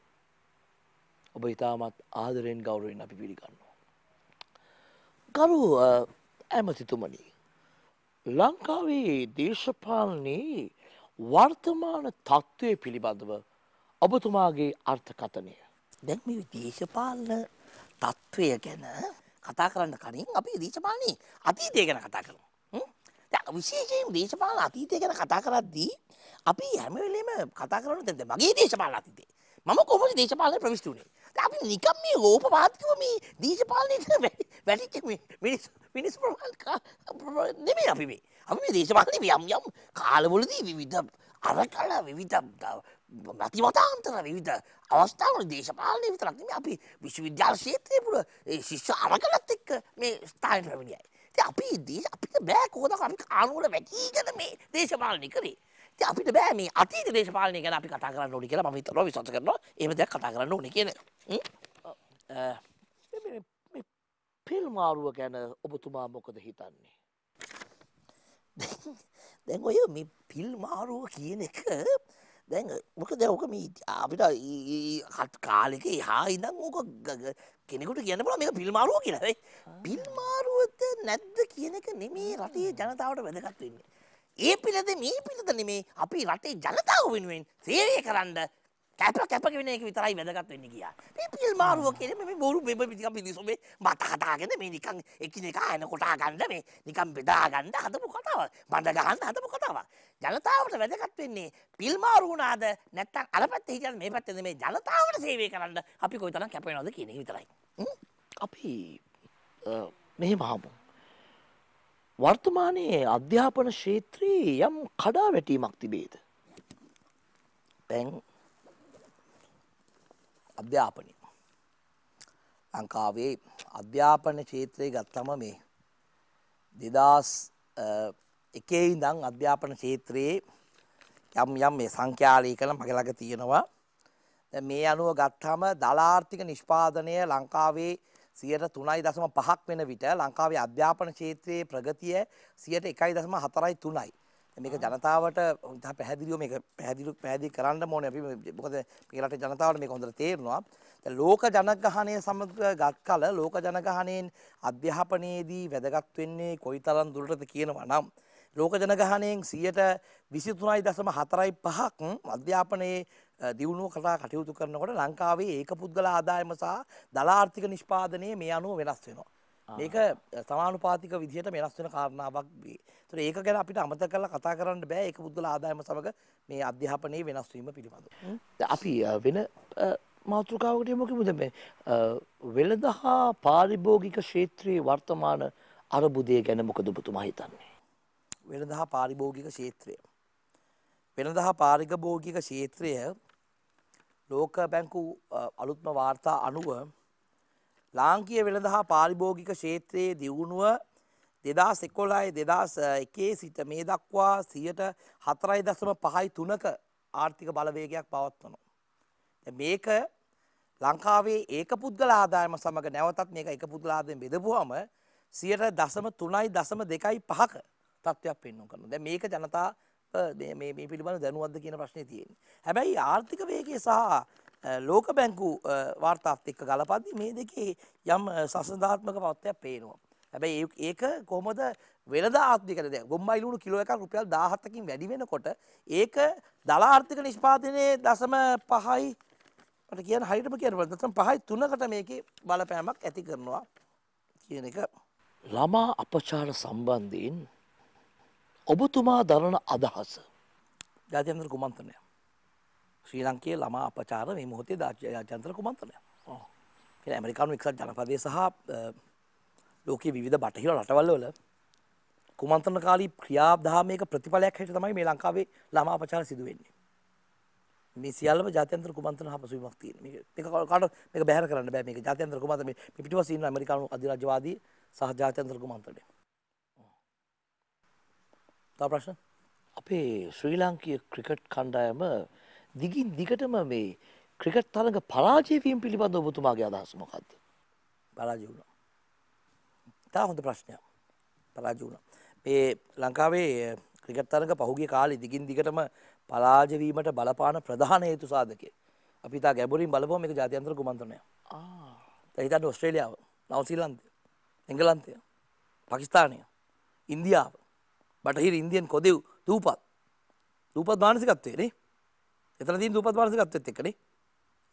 ඔබ ඉතාමත් ආදරෙන් ගෞරවෙන් අපි පිළිගන්නවා. ගරු ඇමතිතුමනි ලංකාවේ දේශපාලනයේ වර්තමාන තත්ත්වය පිළිබඳව ඔබතුමාගේ අර්ථකතනය. දැන් මේ දේශපාලන තත්ත්වය ගැන කතා කරන්න කලින් අපි දේශපාලනයේ අතීතය ගැන කතා කරමු. හ්ම්? දැන් විශේෂයෙන් දේශපාලන අතීතය ගැන කතා කරද්දී අපි හැම වෙලේම කතා කරන දැන් මගේ දේශපාලන අතීතේ. මම කොහොමද දේශපාලනය ප්‍රවිෂ්ඨ වුණේ? දැන් අපි නිකම් මේ ඕපපාතිකව මේ දේශපාලනයේ වැටිච්ච මිනිස් මිනිස් ප්‍රමාණ නෙමෙයි අපි මේ. අපි මේ දේශපාලනයේ යම් යම් කාලවලදී විවිධ අරකල විවිධ මතිමතාන්තර විවිධ අවස්ථාවල දේශපාලනය විතරක් නෙමෙයි අපි විශ්වවිද්‍යාල ක්ෂේත්‍රයේ පුර ඒ ශිෂ්‍ය අරකලත් එක්ක මේ ස්ථානයට පැමිණියයි. අපි දේශ අපිට බෑ කොහොමද අපි කානුවල වැටීගෙන මේ දේශපාලනය කරේ. ඉතින් අපිට බෑ මේ අතීත දේශපාලනය ගැන අපි කතා කරන්න ඕනේ කියලා මම හිතනවා විශ්වාස කරනවා. එහෙම දෙයක් කතා කරන්න ඕනේ කියන එක. පිල් මාරුව ගැන ඔබතුමා මොකද හිතන්නේ. දැන් ඔය මේ පිල් මාරුව කියන එක දැන් මොක දැවක මේ අපිට හත් කාලෙක හා ඉඳම් ඕක කෙනෙකුට කියන්න බල මේ පිල්මාරුව කියලා. පිල්මාරුවත නැද්ද කියන එක නෙමේ රටේ ජනතාවට වැදගත් වෙන්නේ. ඒ පිළද මේ පිළද නෙමේ අපි රටේ ජනතාව වෙනුවෙන් සේවය කරන්න කැප කැප වෙන එක විතරයි වැදගත් වෙන්නේ කියා. මේ පිල් මාරුව කියන්නේ මේ බොරු බෙබ පිටිකම් මිනිස්සුමේ මත කතාගෙන මේ නිකන් එකිනෙකා එන කොටා ගන්න මේ නිකන් බෙදා ගන්න හදපු කතාවක්. බඳ ගහන්න හදපු කතාවක්. ජනතාවට වැදගත් වෙන්නේ පිල් මාරු වුණාද නැත්නම් අර පැත්තේ හිටියද මේ පැත්තේ මේ ජනතාවට සේවය කරන්න අපි කොයිතරම් කැප වෙනවද කියන එක විතරයි. අපි මෙහෙම හමු. වර්තමානයේ අධ්‍යාපන ක්ෂේත්‍රයේ යම් කඩා වැටීමක් තිබේද. පැන් අධ්‍යාපනය. ලංකාවේ අධ්‍යාපන ක්ෂේත්‍රය ගත්තම මේ දෙදස් එකේ ඉඳං අධ්‍යාපන ක්ෂේත්‍රයේ යම් යම් මේ සංඛ්‍යාලී කළ මගලඟ තියෙනවා. මේ අනුව ගත්හම දලාර්ථික නිෂ්පාදනය ලංකාවේ සියට තුනයි දසම පහක් වෙන විට ලංකාවේ අධ්‍යාපන ක්ෂේත්‍රයේ ප්‍රගතිය සියට එකයි දසම හතරයි තුනයි. මේක ජනතාවට හොඳ පැහැදිලිව මේක පැහැදිලි පැහැදිලි කරන්න ඕනේ අපි මොකද මේ රටේ ජනතාවට මේක හොඳට තේරෙනවා. දැන් ලෝක ජනගහනය සමග ගත් කල ලෝක ජනගහනයෙන් අධ්‍යාපනයේදී වැදගත් වෙන්නේ කොයිතරම් දුරටද කියනවා නම් ලෝක ජනගහනයෙන් 23.4යි පහක් අධ්‍යාපනයේ දියුණුව කතා කටයුතු කරනකොට ලංකාවේ ඒක පුද්ගල ආදායම සහ දලාර්ථික නිෂ්පාදනය මේ අනුව වෙනස් වෙනවා. මේක සමානුපාතික විදිහට වෙනස් වෙන කාරණාවක් වේ. ඒතර ඒක ගැන අපිට අමතක කරලා කතා කරන්න බෑ ඒක පුද්ගල ආදායම සමග මේ අධ්‍යාපනයේ වෙනස් වීම පිළිබඳව. අපි වෙන මාතෘකාවකට යමු කිමුද මේ වෙළඳ හා පාරිභෝගික ක්ෂේත්‍රයේ වර්තමාන අරබුදය ගැන මොකද ඔබතුමා හිතන්නේ? වෙළඳ හා පාරිභෝගික ක්ෂේත්‍රය. වෙළඳ හා පාරිභෝගික ක්ෂේත්‍රය ලෝක බැංකු අලුත්ම වාර්තා අනුව ලාංකීය වෙළඳ හා පාරිභෝගික ක්ෂේත්‍රයේ දියුණුව දෙදස් එකොලායි දෙදස් එකේ සිට මේ දක්වා සියට හතරයි දසම පහයි තුනක ආර්ථික බලවේගයක් පවත්වනවා. මේක ලංකාවේ ඒක පුද්ගල ආදායම සමඟ නැවතත් මේක එක පුද්ගලාදයෙන් බෙදපුහම සියට දසම තුනයි දසම දෙකයි පහක තත්ත්වයක් පෙන්නුම් කරන දැ මේක ජනතා මේ පිළිබඳ දැනුවත්ද කියන ප්‍රශ්නය තියෙන. හැබැයි ආර්ථික වේගේ සහ ලෝක බැංකු වාර්තාත් එක්ක ගලපද්දි මේ දෙකේ යම් සසඳාත්මක පවත්වයක් පේනවා. හැබැයි ඒක කොහොමද වෙනද ආත්මිකද දැන් ගොම්මයිලුණු කිලෝ එකක් රුපියල් 17කින් වැඩි වෙනකොට ඒක දලාර්ථික නිෂ්පාදනයේ දශම පහයි මට කියන්න හරියටම කියන්න බෑ. දශම පහයි තුනකට මේකේ බලපෑමක් ඇති කරනවා කියන එක. ළමා අපචාර සම්බන්ධයෙන් ඔබතුමා දරන අදහස. ජාත්‍යන්තර කුමන්ත්‍රණය ශ්‍රී ලංකයේ ළමා අපචාර මේ මොහොතේ ජාත්‍යන්තර කුමන්ත්‍රණය ඇමරිකානු එක්සත් ජනපදය සහ ලෝකයේ විධ බටහිර රටවල් වල කුමන්ත්‍රණ කාලී ක්‍රියාදහමයක ප්‍රතිඵලයක් හැට තමයි මේ ලංකාවේ ළමා අපචාර සිදුවෙන්නේ. මේ සියල්ලම ජාත්‍යන්තර කුමන්ත්‍රණ හපසුවීමක් තියෙන. මේක මේක කාට මේක බැහැර කරන්න බෑ මේක ජාත්‍යන්තර කුමන්ත්‍රණ මේ පිටිපස්සේ ඉන්න ඇමරිකානු අධිරාජ්‍යවාදී සහ ජාත්‍යන්තර කුමන්ත්‍රණය. තව ප්‍රශ්න? අපේ ශ්‍රී ලාංකීය ක්‍රිකට් කණ්ඩායම දිගින් දිගටම මේ ක්‍රිකට් තරඟ පරාජය වීම පිළිබඳව ඔබතුමාගේ අදහස මොකක්ද? පරාජය වුණා. තා හොඳ ප්‍රශ්නයක්. පරාජය වුණා. මේ ලංකාවේ ක්‍රිකට් තරඟ පහුගිය කාලේ දිගින් දිගටම පරාජය වීමට බලපාන ප්‍රධාන හේතු සාධකය. අපි තා ගැඹුරින් බලපුවම මේක ජාත්‍යන්තර කුමන්ත්‍රණයක්. ආ. දැන් හිතන්න ඕස්ට්‍රේලියාව, නවසීලන්තය, එංගලන්තය, පාකිස්තානය, ඉන්දියාව, බටහිර ඉන්දියන් කොදෙව් දූපත්. දූපත් මානසිකත්වයේ නේ. එතන තියෙන දූපත් මානසිකත්වෙත් එක්කනේ.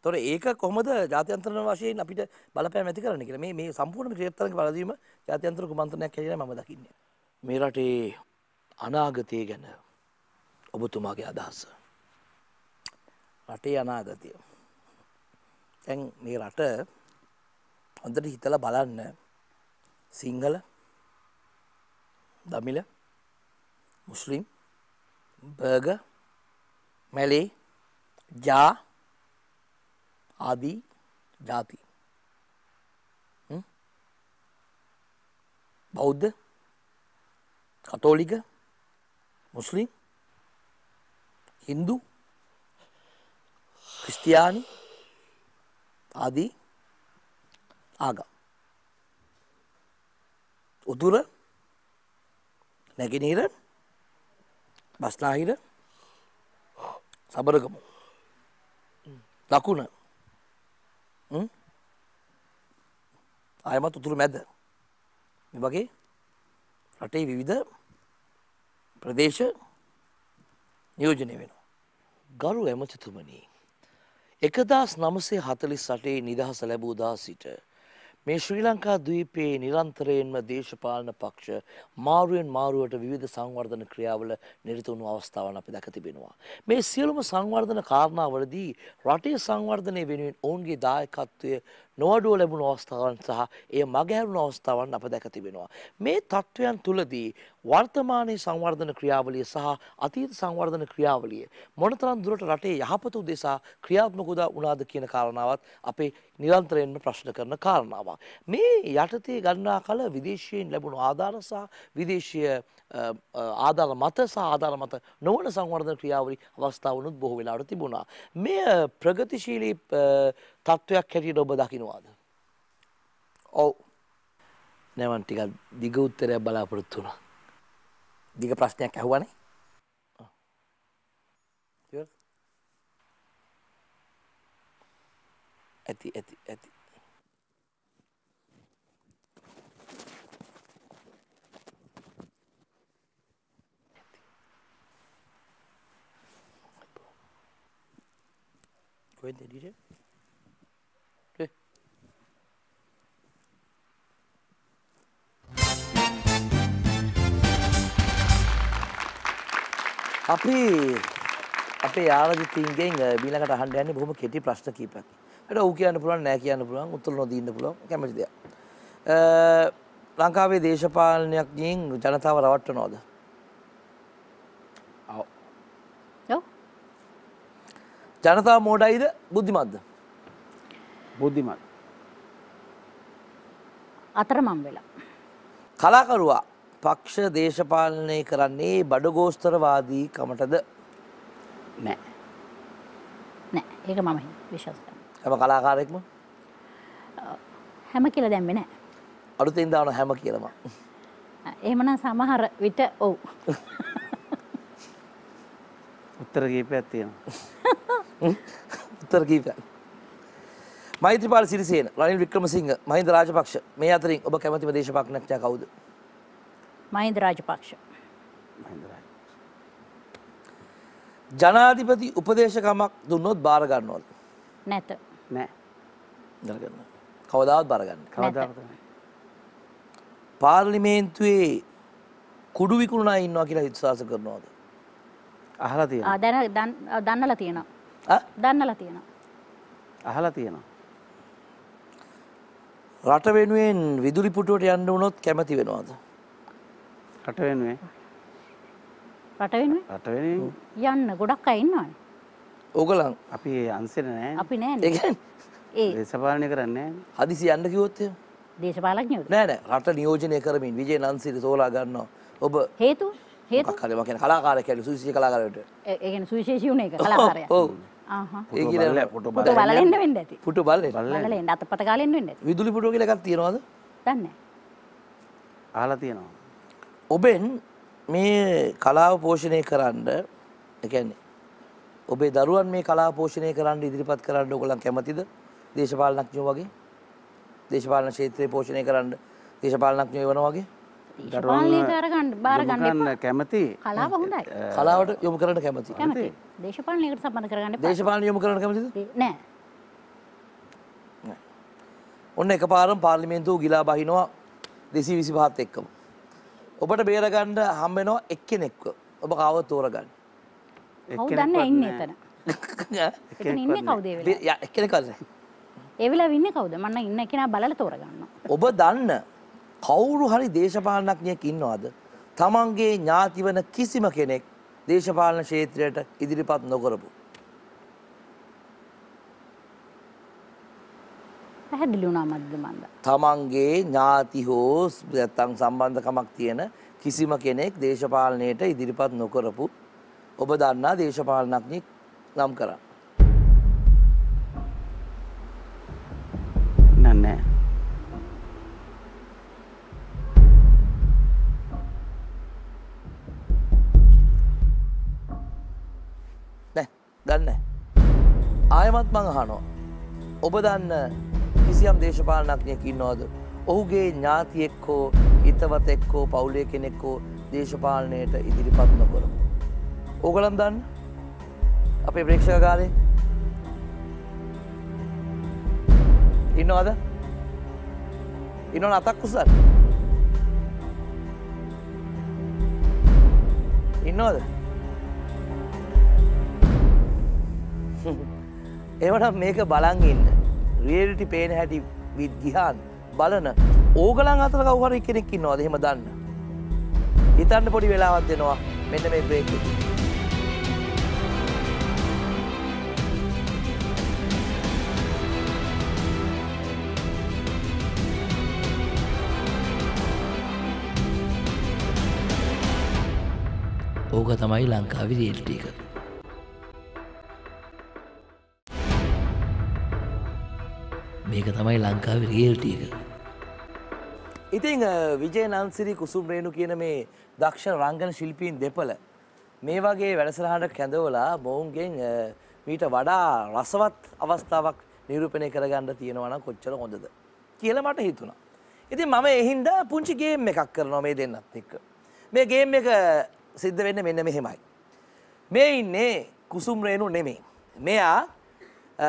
තොර ඒක කොහොමද ජාත්‍යන්තරන වශයෙන් අපිට බලපෑම් ඇති කරන්න කියලා මේ මේ සම්පූර්ණ ක්‍රිකට් තරඟ බලදීම ජාත්‍යන්තර කුමන්ත්‍රණයක් කියලා මම දකින්නේ. මේ රටේ අනාගතය ගැන ඔබතුමාගේ අදහස. රටේ අනාගතය. දැන් මේ රට හොඳට හිතලා බලන්න සිංහල දමිල මුස්ලිම් බර්ග මැලේ ජා ආදී ජාති. හ්ම්? බෞද්ධ කතෝලික මුස්ලිම් හින්දු ක්‍රිස්තියානි ආදී ආගම්. උතුර නැගෙනහිර බස්නාහිර සබරගමු. දකුණ හ්ම්? ආයමත් උතුරු මැද මේ වගේ රටේ විවිධ ප්‍රදේශ නියෝජනය වෙනවා. ගරු ඇමතිතුමනි එකදස් නමසේ හතලිස් සටේ නිදහස ලැබූ දා සිට මේ ශ්‍රී ලංකා දවීපයේ නිරන්තරයෙන්ම දේශපාලන පක්ෂ මාරුවෙන් මාරුවට විවිධ සංවර්ධන ක්‍රියාවල නිරතුුණු අවස්ථාවන් අපි දැක තිබෙනවා. මේ සියලුම සංවර්ධන කාරණාවලදී රටේ සංවර්ධනය වෙනුවෙන් ඔවුන්ගේ දායකත්වය නොවඩුව ලැබුණු අවස්ථාවන් සහ එය මගහැරුණු අවස්ථාවන් අප දැක තිබෙනවා. මේ තත්ත්වයන් තුළදී වර්තමානයේ සංවර්ධන ක්‍රියාවලිය සහ අතීත සංවර්ධන ක්‍රියාවලිය මොනතරම් දුරට රටේ යහපත උදෙසා ක්‍රියාත්මකුද උනාද කියන කාරණාවත් අපේ නිරන්තරයෙන්ම ප්‍රශ්න කරන කාරණාවක්. මේ යටතේ ගන්නා කල විදේශයෙන් ලැබුණු ආධාර සහ විදේශය ආධාර මත සහ ආධාර මත නොවන සංවර්ධන ක්‍රියාවලි අවස්ථාවනුත් බොහෝ වෙලාට තිබුණා. මෙය ප්‍රගතිශීලී තත්ත්වයක් හැටියට ඔබ දකිනවාද. ඔව් නැවන් ටිකක් දිග උත්තරයක් බලාපොරොත්තු වුණා. දිග ප්‍රශ්නයක් ඇහුවනේ. ඇති ඇති ඇති. කොහෙන්ද එඩිටර්? ඈ අපි අපේ යාලජිතීන්ගෙන් බීලකට අහන්න යන්නේ බොහොම කෙටි ප්‍රශ්න කීපයක්. ඒකට ඔව් කියන්න පුළුවන් නෑ කියන්න පුළුවන් උත්තර නොදී ඉන්න පුළුවන් කැමති දෙයක්. ලංකාවේ දේශපාලනයක් ගින් ජනතාව රවට්ටනවද? ඔව්. ඔව් ජනතාව මෝඩයිද බුද්ධිමත්ද? බුද්ධිමත් අතරමං වෙලා. කලාකරුවා පක්ෂ දේශපාලනය කරන්නේ බඩගෝස්තරවාදී කමටද නෑ නෑ ඒක මම විශ්වාස කරනවා. හැම කලාකාරයෙක්ම හැම කියලා දැම්මේ නෑ. අලුතෙන් දාන හැම කියලම එහෙමනම් සමහර විට ඔව්. උත්තර කීපයක් තියෙනවා උත්තර කීපයක්. මෛත්‍රපාල සිරිසේන රනිල් වික්‍රමසිංහ මහින්ද රාජපක්ෂ මේ අතරින් ඔබ කැමතිම දේශපාලනඥයා කවුද? මහින්ද රාජපක්ෂ. ජනාධිපති උපදේශකමක් දුන්නොත් බාර ගන්නවද? නැත. නෑ ගන්න. කවදාවත් බාර ගන්න. කවදාවත්. පාර්ලිමේන්තුවේ කුඩු විකුණනා ඉන්නවා කියලා විශ්වාස කරනවද? අහලා ආ, තියෙනවා දැන දන්- දන්නලා තියෙනවා. ඈ? දන්නලා තියෙනවා. අහලා තියෙනවා රට වෙනුවෙන් විදුලි පුටුවට යන්න වුණොත් කැමති වෙනවද? රට වෙනුවෙන් රට වෙනුවෙන් රට වෙනුවෙන් යන්න ගොඩක් අය ඉන්නවනේ. ඕගලන්. අපි අන්සෙන නෑ. අපි නෑ ඒකන් ඒ දේශපාලනය කරන්නේ හදිසි යන්න කිවොත්තය දේශපාලඥයෝ. නෑ නෑ. රට නියෝජනය කරමින් විජය නන්සිරි සෝලා ගන්නවා. ඔබ හේතු? හේතු? කලම කියන කලාකාර කැල සුසි කලාකාරට ඒගෙන සුවිශේෂී වුණ එක කලාකාරය. ඔව්. ආහා. ඒ පුටු බලලා, පුටු පුට බලෙන්න්න වෙන්න ඇති. පුටු බල්ල. බලෙන් අත පත කාලෙන් වෙන්න ඇති. විදුලි පුටුව කියල එකක් තියෙනවාද? දන්න ආලා තියෙනවා ඔබෙන් මේ කලාව පෝෂණය කරන්න එකන්නේ ඔබේ දරුවන් මේ කලා පෝෂණය කරන්න ඉදිරිපත් කරන්න ඔගලන් කැමතිද? දේශපාලනඥයෝ වගේ? දේශපාලන ක්ෂේත්‍රයේ පෝෂණය කරන්න දේශපාලනඥයෝ වන වගේ? බාරගන්න කැමති. කලාවට යොමු කරන්න කැමති. දේශපාලනයකට සම්බන්ධ කරගන්න. දේශපාලන යොමු කරන්න කැමතිද? නෑ. ඔන්න එක පාරම් පාර්ලිමේන්තුව ගිලා බහිනවා දෙසී විසි පහත් එක්කම ඔබට බේරගණ්ඩ හම්බෙනවා එක්කෙනෙක්ව. ඔබ කව තෝරගන්න. දන්න ඉන්න එතන? එතන ඉන්න කවුදේ වෙලා එක්කෙන කරන්න ඒවෙලා වින්න කවුද? මන්න ඉන්න කෙනා බලල තෝරගන්න ඔබ දන්න කවුරු හරි දේශපාලනඥයෙක් ඉන්නවාද? තමන්ගේ ඥාතිවන කිසිම කෙනෙක් දේශපාලන ක්ෂේත්‍රයට ඉදිරිපත් නොකරපු පැහැදිලුණා මද්ද මන්ද? තමන්ගේ ඥාති හෝ නැත්තම් සම්බන්ධකමක් තියෙන කිසිම කෙනෙක් දේශපාලනයට ඉදිරිපත් නොකරපු ඔබ දන්නා දේශපාලනඥයෙක් නම් කරන්න. නෑ. නෑ දන්න ආයමත් මං අහනෝ ඔබ දන්න කිසියම් දේශපාලනඥයෙක් ඉන්නවාද? ඔහුගේ ඥාතියෙක් හෝ හිතවත් එක්කෝ පවුලේ කෙනෙක් හෝ දේශපාලනයට ඉදිරිපත් නොකරමු. ඕගලන් දන්න? අපේ ප්‍රේක්ෂකාරය ඉන්නවාද? ඉන්නවන අතක් කුසල් ඉන්නවද? එවනම් මේක බලන් ඉන්න. රියලිටි පේන හැටි විද්ගිහාන් බලන. ඕගලන් අතර කවහර කෙනෙක් ඉන්නවාද? එහෙම දන්න. හිතන්න පොඩි වෙලාවත් දෙනවා. මෙන්න මේ බ්‍රේක් එකේ. ඕක තමයි ලංකාවි රියල්ටි එක. මේක තමයි ලංකාව රියල්ටි එක ඉතිං විජය නන්සිරි කුසුම් රේණු කියන මේ දක්ෂ රංගන ශිල්පීන් දෙපල මේ වගේ වැඩසරහට කැඳවලා මොවුන්ගෙන් මීට වඩා රසවත් අවස්ථාවක් නිරූපණය කරගන්න තියෙනවන කොච්චර හොඳද කියල මට හිතුණා. ඉතින් මම එහින්ද පුංචි ගේම් එකක් කරනවා මේ දෙන්නත් එක්ක. මේ ගේම් එක සිද්ධ වෙන්න මෙන්න මෙහෙමයි. මේ ඉන්නේ කුසුම් රේණු නෙමේ. මෙයා අ,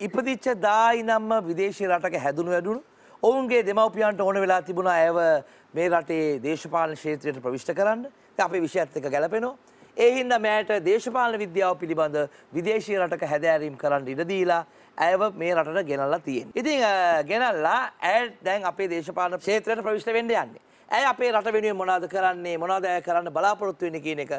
ඉපදිච්ච දායි නම්ම විදේශී රටක හැදුණු වැඩුණු ඔවුන්ගේ දෙමවපියන්ට ඕන වෙලා තිබුණා ඇව මේ රටේ දේශපාලන ක්ෂේත්‍රයට ප්‍රවිෂ්ට කරන්න ඉතින් අපේ විෂයත් එක්ක ගැලපෙනවා. ඒ හින්දා මෑට දේශපාලන විද්‍යාව පිළිබඳ විදේශීය රටක හැදෑරීම් කරන්න ඉඩ දීලා ඇයව මේ රටට ගෙනල්ලා තියෙනවා. ඉතින් අ, ගෙනල්ලා ඇය දැන් අපේ දේශපාලන ක්ෂේත්‍රයට ප්‍රවිෂ්ට වෙන්න යන්නේ. ඇය අපේ රට වෙනුවෙන් මොනවද කරන්නේ මොනවද ඇය කරන්න බලාපොරොත්තු වෙන්නේ කියන එක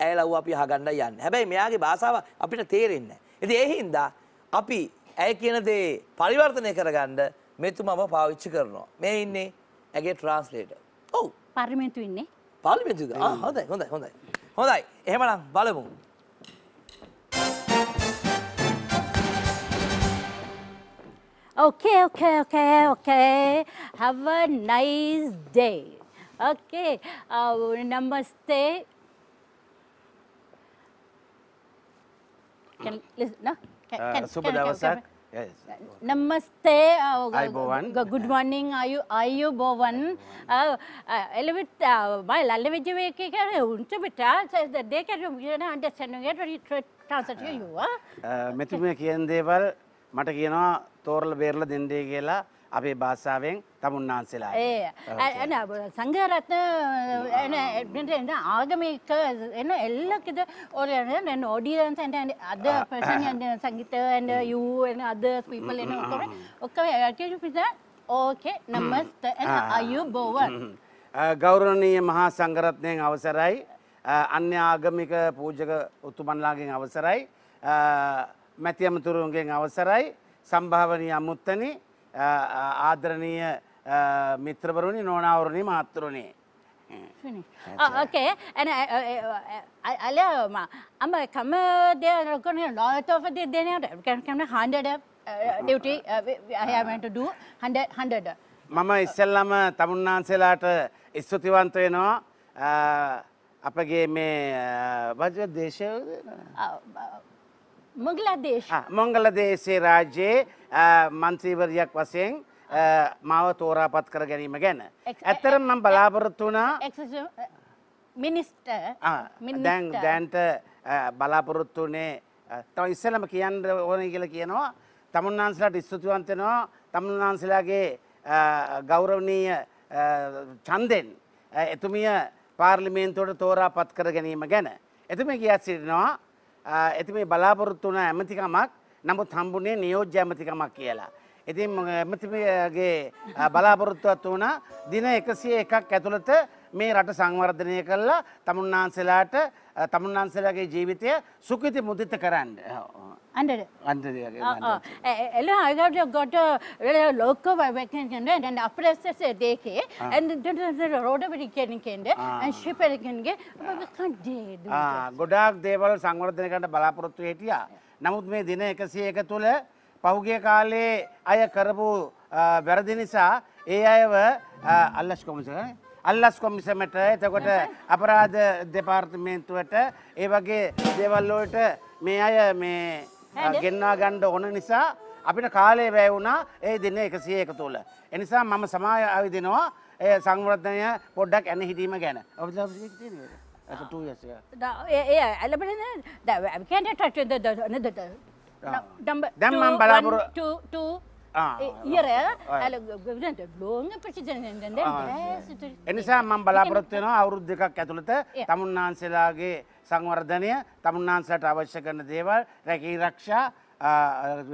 ඇය ලව්ව අපි අහගන්න යන්නේ. හැබැයි මෙයාගේ භාෂාව අපිට තේරෙන්නේ නැහැ. ඉතින් ඒ හින්දා අපි ඇය කියන දේ පරිවර්තනය කරගන්න මෙතුමම පාවිච්චි කරනවා. මේ ඉන්නේ ඇගේ ට්‍රාන්ස්ලේටර්. ඔව්. පර්ලිමේන්තු ඉන්නේ පාර්ලිමේන්තුවද? ආ හොඳයි හොඳයි හොඳයි. හොඳයි. එහෙමනම් බලමු. Okay, okay, okay, okay. Have a nice day. Okay. Uh, namaste. Can listen, no? දවසක්. Uh, a little bit. Uh, my language we can unto bit. They can you know understand it. Translate to you. Huh? මෙතුමිය කියන දේවල් මට කියනවා තෝරල බේරල දෙන්ඩේ කියලා අපේ භාෂාවෙන් තමුන්නාන්සෙලා ඒ සංගරත්න ආගමික එන්න එල්ලකිද ඔර නෝඩියන්ට අද පර්සන් සංගීත and other people එන ඔක්කොම ඔක්කොම ඇටු පිස ඕකේ නමස්ත එන අයු බෝවන් ගෞරණීය මහා සංගරත්නයෙන් අවසරයි. අන්‍ය ආගමික පූජක උතුමන්ලාගෙන් අවසරයි. මැති ඇමතුරුන්ගෙන් අවසරයි. සම්භාවනී අමුත්තනි ආදරණීය මිත්‍රවරුණි නොනවරුණි මාතෘණේ. Lot of the then can come hundred duty. Uh, I have to do hundred hundred. මම ඉස්සල්ලම තමුන්නාන්සේලාට ස්තුතිවන්ත වෙනවා අපගේ මේ වජ දේශය Bangladesh. මොංගල දේශේ රාජ්‍යයේ මන්ත්‍රීවරයක් වසයෙන් මාව තෝරාපත් කර ගැනීම ගැන. ඇත්තරම් මම බලාපොරොත්තු වනා Excuse Minister. දැන් දැන්ට බලාපොරොත්තු වනේ තව ඉස්සලම කියන්න ඕන කියල කියනවා තමුන්නාන්සලාට ස්තුතිවන්තනවා තමුන්නාන්සලාගේ ගෞරවනීය චන්දෙන් එතුමිය පාර්ලිමේන්තුවට තෝරා පත් කර ගැනීම ගැන. එතුම කියත් සිටිනවා ඇති මේ බලාපොරොත්තු වන ඇමතිකමක් නමුත් හම්බුනේ නියෝජ්‍ය ඇමතිකමක් කියලා. ඉතින් ඇමතිගේ බලාපොරොත්තුවත් වුණ දින එකසිය එකක් ඇතුළත මේ රට සංවර්ධනය කල්ලා තමුන්නාන්සලාට තමුන්නාන්සලාගේ ජීවිතය සුකෘති මුදිත කරන්න. Under. Ella, I got got a really local vacation and after they came and the road of get can't do. ගොඩාක් දේවල් සංවර්ධනකට බලාපොරොත්තු හිටියා. නමුත් මේ දින එකසිය එක තුළ පහුගිය කාලේ අය කරපු වැරදි නිසා ඒ අයව අල්ලස් කොමිස අල්ලස් කොමිසමට එතකොට අපරාධ දෙපාර්තමේන්තුවට ඒ වගේ දේවල්ලෝට මේ අය මේ ගෙන්වා ගණ්ඩ ඕන නිසා අපිට කාලේ වැෑ වුණා ඒ දෙන්න එකසිය එක තුළ. එනිසා මම සමාය අවිදිනවා ඒ සංවර්ධනය පොඩ්ඩක් ඇන හිටීම ගැන. ඔබ I can't touch the another number දැන් මම බලාපොරො year ලෝංග ප්‍රසිදෙන්ට එනිසා මම බලාපොරොත්තු වෙනවා අවුරුදු දෙකක් ඇතුළත තමුන්නාන්සේලාගේ සංවර්ධනය තමුන්නාන්සලට අවශ්‍ය කරන දේවල් රැකී රක්ෂා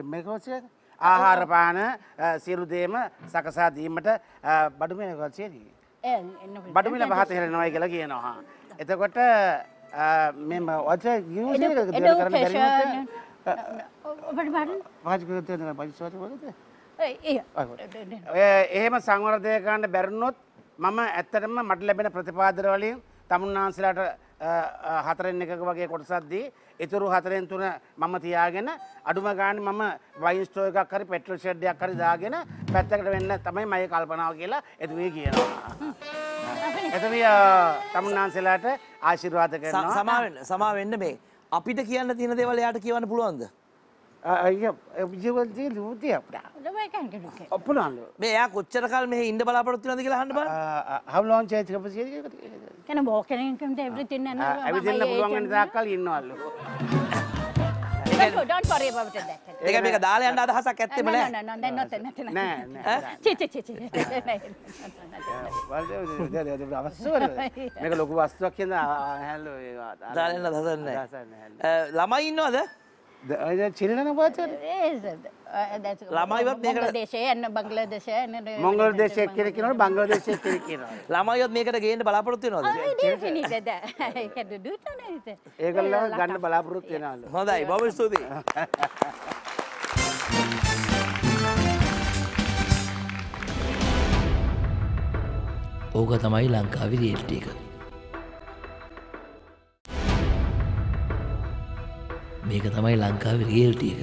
මේකෝසය ආහාරපාන සියලුදේම සකසා දීමට බඩුමේ ගොත්සේදී. බඩුමිල පහත හෙරෙනවයි කියලා කියනවා. එතකොට මෙම ඔච කරන වාජකතන පරිස්වාත වලද එහෙම සංවර්ධයකාන්න බැරුණොත් මම ඇත්තටම මට ලැබෙන ප්‍රතිපාදර වලින් තමුන්නාන්සලාට හතරෙන් එකක වගේ කොටසද්දී ඉතුරු හතරෙන් තුන මම තියාගෙන අඩුම ගාන මම වයිස්ටෝ එකක් හරි පෙට්‍රල් ෂෙඩ්ඩයක් හරි දාගෙන පැත්තකට වෙන්න තමයි මය කල්පනාව කියලා එතුවේ කියනවා. එතමිය තමුන්නාන්සලාට ආශිර්වාද කරනවා. සමා වෙන්න මේ අපිට කියන්න තියෙන දේවල් යාට කියවන්න පුළුවන්ද ජීවල්ජී ලූතිය අපට ඔප්පුනාලු මේ යා කොච්චර කල් මේ ඉන්න බලාපොරොත්තු වෙනවද කියලා අහන්න බලන්න හවලෝන් චේත්‍රපසිය to everything and ඇවිදින්න පුළුවන් දාකල් ඉන්නවල්ලු Don't, don't worry about that. ඒක මේක දාලා යන්න අදහසක් ඇත්තෙම නෑ. නෑ. නෑ මේක ලොකු වස්තුවක් කියන හැල්ලු දාලා යන්න අදහසක් නෑ ළමයි ඉන්නවද චිල්ලන that's ළමයිවත් මේකට- Bangladesh and Bangladesh and මොංගල දේශය කෙර කියනට බංගලදේශය කෙර කියනවා. ළමයිවත් මේකට ගේන්න බලාපොරොත්තු Oh, it. ඒකල්ල ගන්න බලාපොරොත්තු වෙනලු හොඳයි බොම ස්තුතියි. ඕක තමයි ලංකාවි රියල්ට එක මේක තමයි ලංකාවි රියල්ට එක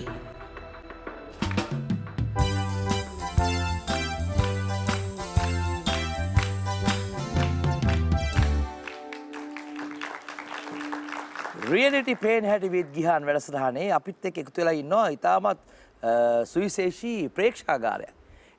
රියලිටි පේන් හැටි විත් ගිහන් වැඩසටහනේ අපිත් එක් එකතු වෙලා ඉන්නවා ඉතාමත් සුවිශේෂී ප්‍රේක්ෂාගාරය.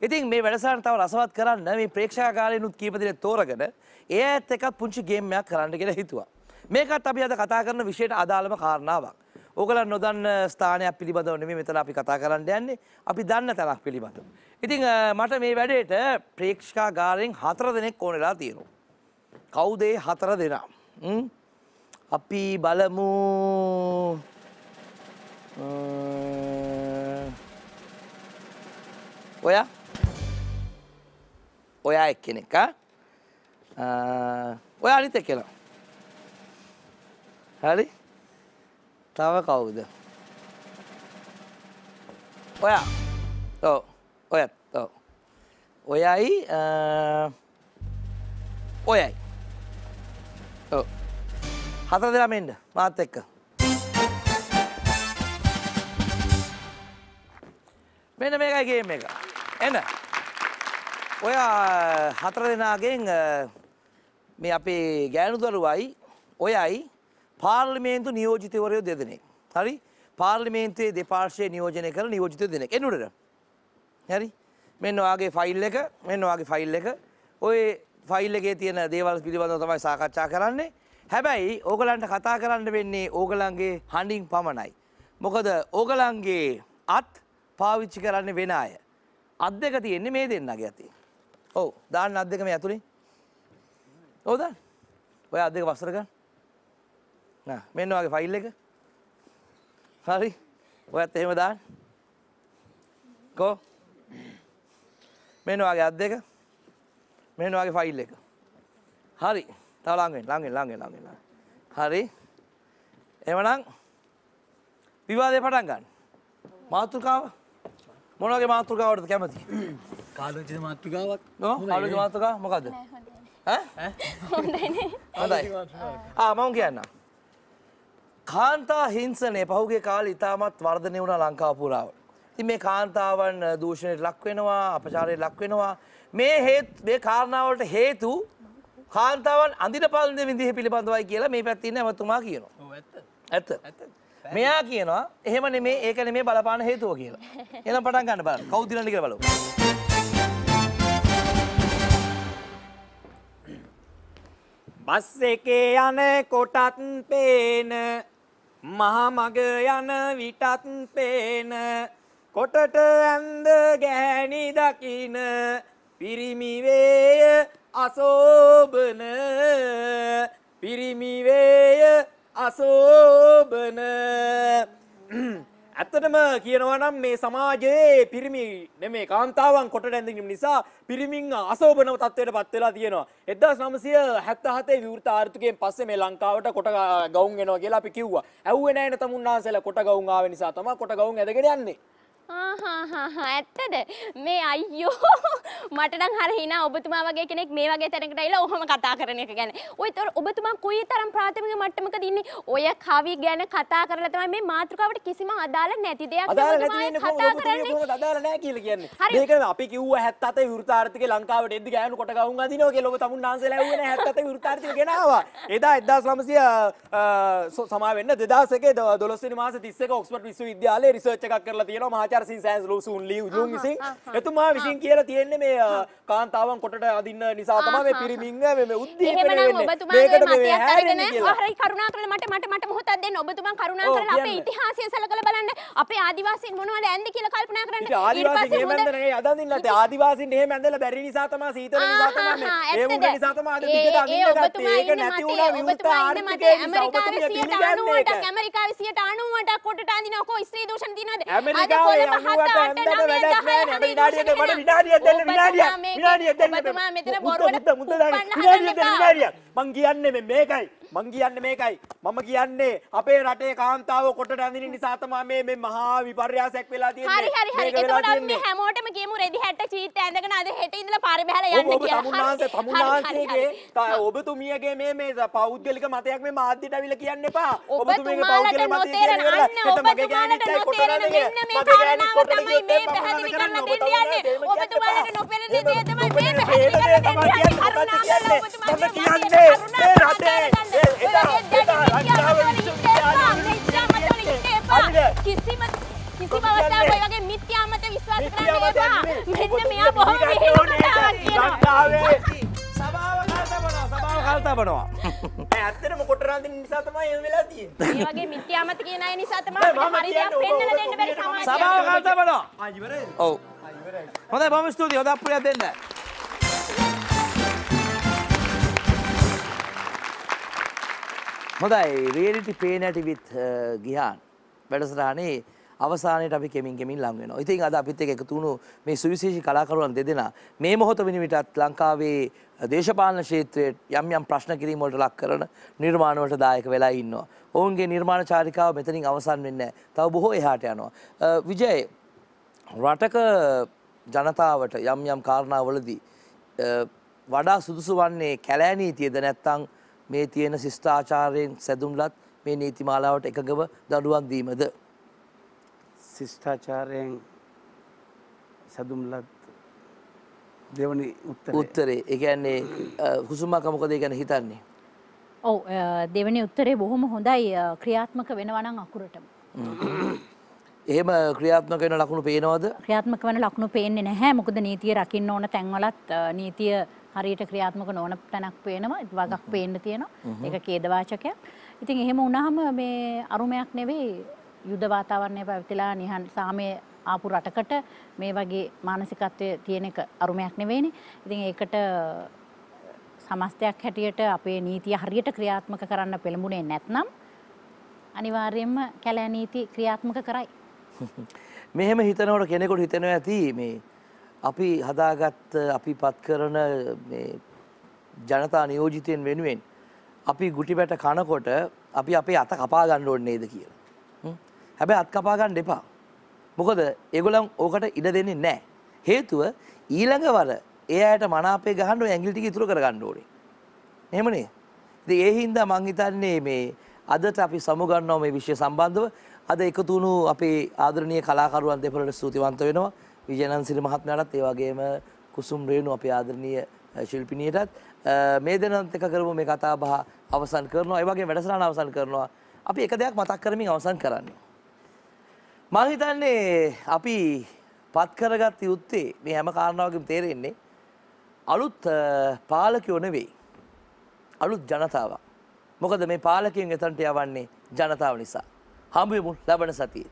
ඉතින් මේ වැඩසටහන තව රසවත් කරන්න මේ ප්‍රේක්ෂාගාරයනුත් කීප දෙනෙක් තෝරගෙන ඒ ඇත් එකත් පුංචි ගේම්යක් කරන්න කියලා හිතුවා. මේකත් අපි අද කතා කරන විෂයට අදාළම කාරණාවක්. ඕගලන් නොදන්න eh, ස්ථානයක් පිළිබඳව නෙමෙයි මෙතන අපි කතා කරන්න යන්නේ. අපි දන්න තැනක් පිළිබඳව. ඉතින් eh, මට මේ වැඩේට ප්‍රේක්ෂකාගාරයෙන් හතර දෙනෙක් ඕන වෙලා තියෙනවා. කවුද ඒ හතර දෙනා? හ්ම්? අපි බලමු eh, ඔයා ඔයා එක්කෙනෙක් ඔයා අනිත එක්කෙනා හරි තව කවුද? ඔයා. ඔව්. ඔයත්. ඔව්. ඔයයි අ, ඔයයි. ඔව්. හතර දෙනා මෙන්න? මාත් එක්ක. මෙන්න මේකයි ගේම් එක. එන්න ඔයා හතර දෙනාගෙන් අ, මේ අපේ ගෑනු දරුවයි ඔයයි පාර්ලිමේන්තු නියෝජිතවරයෝ දෙදෙනෙක්. හරි? පාර්ලිමේන්තුවේ දෙපාර්ශය නියෝජනය කර නියෝජිත දෙනෙක්. එනුඩට හරි? මෙන්න වාගේ ෆයිල් එක මෙන්න වාගේ ෆයිල් එක. ඔය ෆයිල් එකේ තියෙන දේවල් පිළිබඳව තමයි සාකච්ඡා කරන්නේ. හැබැයි ඕගලන්ට කතා කරන්න වෙන්නේ ඕගලන්ගේ හඬින් පමණයි. මොකද ඕගලන්ගේ අත් පාවිච්චි කරන්න වෙන අය. අත් දෙක තියෙන්නේ මේ දෙන්නගේ අතේ ඔව්. දාන්න අත් දෙක මේ ඇතුලේ. ඔව් දාන්න. ඔය අත් දෙක පස්සට ගන්න. නෑ මෙන්න වගේ ෆයිල් එක. හරි. ඔයත් එහෙම දාන්න. කෝ? මෙන්න වගේ අත් දෙක. මෙන්න වගේ ෆයිල් එක. හරි. තව ළඟෙන් ළඟෙන් ළඟෙන් ළඟෙන් ළඟෙන්. හරි. එවනම් විවාදේ පටන් ගන්න. මාතෘකාව? මොන වගේ මාතෘකාවටද කැමති? කාලෝචිත මාතෘකාවක්. නෝ ආලෝචන මාතෘකාව මොකද්ද? ඈ? හොඳයි ආ මම කියන්නම් කාන්තා හිංසනය පහුගේ කාලේ ඉතාමත් වර්ධනය වුණා ලංකාව පුරාවට. ඉතින් මේ කාන්තාවන් දූෂණයට ලක් වෙනවා, අපචාරයට ලක් වෙනවා. මේ හේත් මේ කාරණාවලට හේතු කාන්තාවන් අඳින පළඳින විදිහ පිළිබඳවයි කියලා මේ පැත්තේ ඉන්න ඇමතුමා කියනවා. ඔව් ඇත්ත. ඇත්ත. මෙයා කියනවා එහෙම නෙමේ ඒක නෙමේ බලපාන හේතුව කියලා. එහෙනම් පටන් ගන්න බලන්න. කවුද දිනන්නේ කියලා බලමු. බස් එකේ යන කොටත් පේන මහමග යන විටත් පේන. කොටට ඇන්ද ගෑණි දකින. පිරිමිවේය අසෝබන පිරිමිවේය අසෝබන ඇත්තටම කියනවා නම් මේ සමාජයේ පිරිමි නෙමේ කාන්තාවන් කොට ඇඳීම නිසා පිරිමින් අසෝබනව තත්ත්වයට පත් වෙලා තියෙනවා 1977 විවෘත ආර්ථිකයෙන් පස්සේ මේ ලංකාවට කොට ගවුම් එනවා කියලා අපි කිව්වා. ඇහුවේ නැහැ නේ තමුන්නාන්සලා කොට ගවුම් ආව නිසා තමයි කොට ගවුම් ඇදගෙන යන්නේ. ඇත්තද මේ අයියෝ මට නම් හරි හිනා ඔබතුමා වගේ කෙනෙක් මේ වගේ තැනකට ඇවිල්ලා ඔහොම කතා කරන එක ගැන. ඔය තොර ඔබතුමා කොයි තරම් ප්‍රාථමික මට්ටමකද ඉන්නේ? ඔය කවි ගැන කතා කරලා තමයි මේ මාතෘකාවට කිසිම අදාළ නැති දෙයක් අදාළ නැති කතා කරන්නේ. කොහොමද අදාළ නැහැ කියලා කියන්නේ. මේක අපි කිව්වා 77 විවෘත ආර්ථිකේ ලංකාවට එද්දි ගෑනු කොට ගවුම් අදිනවා කියලා ඔබ තමුන්නාන්සලා ඇහුවේ නැහැ 77 විවෘත ආර්ථිකය ගෙනාවා. එදා 1900 අ, සො- සමා වෙන්න 2001 12 වෙනි මාසේ 31 ඔක්ස්ෆර්ඩ් විශ්වවිද්‍යාලයේ රිසර්ච් එකක් කරලා තියෙනවා මහාචාර්ය සින් සයන්ස් ලූසුන් ලී උජුන් විසින්. එතුමා විසින් කියලා තියෙන්නේ මේ කාන්තාවන් කොටට අදින්න නිසා තමයි මේ පිරිමින්ග මේ උද්දීපනය වෙන්නේ. මේකට මේ හැරෙන්නේ කියලා. හරි කරුණා කරලා මට මට මට මොහොතක් දෙන්න ඔබතුමා කරුණා ඔව්, කරලා අපේ. ඉතිහාසය සලකලා බලන්න අපේ ආදිවාසීන් මොනවද ඇන්ද කියලා කල්පනා කරන්න ආදිවාසීන් එහෙම හොඳ- ඇඳලා නෙවෙයි අදන් ඉන්නත් ආදිවාසීන් එහෙම ඇඳලා බැරි නිසා තමයි සීතල නිසා තමයි ඒ මුග? නිසා තමයි අද ඒ අඳින්න ගත්තේ ඔබතුමා ඒක ඉන්න නැති වුණා විවෘත ඔබතුමා ඉන්න ආර්ථිකයේ මතේ නිසා ඇමරිකාවේ ඔබතුමිය 90ට පිළිගන්නේ ඇමරිකාවේ 90ට කොටට අඳිනවා කො ස්ත්‍රී දූෂණ තියනවද ඇමරිකාවේ 90ට දෙන්න මට විනාඩියක් දෙන්න විනාඩියක් විනාඩියක් දෙන්න ඔබතුමා මෙතන බොරුවට මුද්ද මුද්ද දාන්න විනාඩියක් දෙන්න විනාඩියක්. මං කියන්නේ මේකයි මං කියන්නේ මේකයි මම කියන්නේ අපේ රටේ කාන්තාව කොටට අඳින නිසා තමයි මේ මේ මහා විපර්යාසයක් වෙලා තියෙන්නේ හරි හරි හරි එතකොට අපි. හැමෝටම කියමු රෙදි හැට්ට චීත් ඇඳගෙන අද හෙට ඉඳලා පාරේ බහලා යන්න ඔබ කියලා. තමුන්නාන්සේ හරි, හරි, තමුන්නාන්සේගේ ඔබතුමියගේ මේ මේ පෞද්ගලික මතයක් මේ මාධ්‍යට අවිල කියන්න එපා. ඔබතුමාලට නොතේරෙන අන්න ඔබතුමාලට නොතේරෙන මෙන්න මේ කාරණාව තමයි මේ පැහැදිලි කරලා දෙන්න යන්නේ. ඔබතුමාලට නොපෙනෙන දේ තමයි මේ පැහැදිලි කරලා දෙන්න. කරුණාකරලා ඔබතුමාගේ කියන්නේ මේ රටේ කිසිම කිසිම අවස්ථාවක ඔය වගේ මිත්‍යා මත විශ්වාස කරන්න එපා. මෙන්න මෙයා බොහොම කියනවා. ලංකාවේ සභාව කල්තබනවා සභාව කල්තබනවා. ඈ ඇත්තටම කොටරන්දින නිසා තමයි එහෙම වෙලා තියෙන්නේ. මේ වගේ මිත්‍යාමත කියන අය නිසා තමයි අපිට හරි දෙයක් ඔබ දෙන්න බැරි ඔබ සමාජයක්. සභාව කල්තබනවා. ආ ඉවරයි. ඔව්. හොඳයි බොහොම ස්තුතියි. හොඳ අප්‍රියක් දෙන්න. හොඳයි රියලිටි පේ නැටි විත් ගිහාන් වැඩසටහනේ අවසානයට අපි කෙමින් කෙමින් ලං වෙනවා. ඉතින් අද අපිත් එක්ක එකතු වුණු මේ සුවිශේෂී කලාකරුවන් දෙදෙනා මේ මොහොත වෙන විටත් ලංකාවේ දේශපාලන ක්ෂේත්‍රයේ යම් යම් ප්‍රශ්න කිරීම වලට ලක් කරන නිර්මාණ වලට දායක වෙලා ඉන්නවා. ඔවුන්ගේ නිර්මාණ චාරිකාව මෙතනින් අවසන් වෙන්නේ නැහැ. තව බොහෝ එහාට යනවා. අ, විජය රටක ජනතාවට යම් යම් කාරණාවලදී අ, වඩා සුදුසු වන්නේ කැලෑ නීතියද නැත්තං මේ තියෙන ශිෂ්ඨාචාරයෙන් සැදුම්ලත් මේ නීතිමාලාවට එකගව දඩුවන් දීමද. ශිෂ්ඨාචාරයෙන් සැදුම්ලත් දෙවනි උත්තර උත්තරේ එකන්නේ හුසුමකමොකද ගැන හිතන්නේ. ඔව් දෙවනි උත්තරේ බොහොම හොඳයි ක්‍රියාත්මක වෙනවනම් අකුරටම. එහෙම ක්‍රියාත්මක වෙන ලකුණු පේනවද ක්‍රියාත්මක වන ලකුණු පේන්නේ නැහැ මොකද නීතිය රකින්න ඕන තැන්වලත් නීතිය හරියට ක්‍රියාත්මක නොවන තැනක් පේනවා වගක් පේන්න තියෙනවා. ඒක ඛේදවාචකයක් ඉතින් එහෙම වුණාම මේ අරුමයක් නෙවෙයි යුද වාතාවරණය පැවතිලා නිහන් සාමය ආපු රටකට මේ වගේ මානසිකත්වය තියෙන එක අරුමයක් නෙවෙයිනේ. ඉතින් ඒකට සමස්තයක් හැටියට අපේ නීතිය හරියට ක්‍රියාත්මක කරන්න පෙළඹුණේ නැත්නම් අනිවාර්යයෙන්ම කැලෑ නීති ක්‍රියාත්මක කරයි. මෙහෙම හිතනවට කෙනෙකුට හිතනවා ඇති මේ අපි හදාගත්ත අපි පත් කරන මේ ජනතා නියෝජිතයෙන් වෙනුවෙන් අපි ගුටි බැට කනකොට අපි අපේ අත කපා ගන්න ඕනේ නේද කියලා. හ්ම්. හැබැයි අත් කපා ගන්න එපා. මොකද ඒගොල්ලන් ඕකට ඉඩ දෙන්නේ නැහැ. හේතුව ඊළඟ වර ඒ අයට මනාපේ ගහන්න ඔය ඇඟිලි ටික ඉතුරු කර ගන්න ඕනේ. එහෙමනේ. ඉතින් ඒ හින්දා මං හිතන්නේ මේ අදට අපි සමුගන්නවා මේ විෂය සම්බන්ධව අද එකතු වුණු අපේ ආදරණීය කලාකරුවන් දෙපළට ස්තුතිවන්ත වෙනවා. විජයනන්සිරි මහත්මයාටත් ඒ වගේම කුසුම් රේණු අපේ ආදරණීය අ, ශිල්පිනියටත් අ, මේ දෙනත් එක කරමු මේ කතා බහ අවසන් කරනවා. ඒ වගේම වැඩසටහන අවසන් කරනවා. අපි එක දෙයක් මතක් කරමින් අවසන් කරන්නේ. මං හිතන්නේ අපි පත් කරගත් යුත්තේ මේ හැම කාරණාවකම තේරෙන්නේ අලුත් අ, පාලකයෝ නෙවෙයි. අලුත් ජනතාවක්. මොකද මේ පාලකයන් එතනට යවන්නේ ජනතාව නිසා. හම්බෙමු ලබන සතියේ.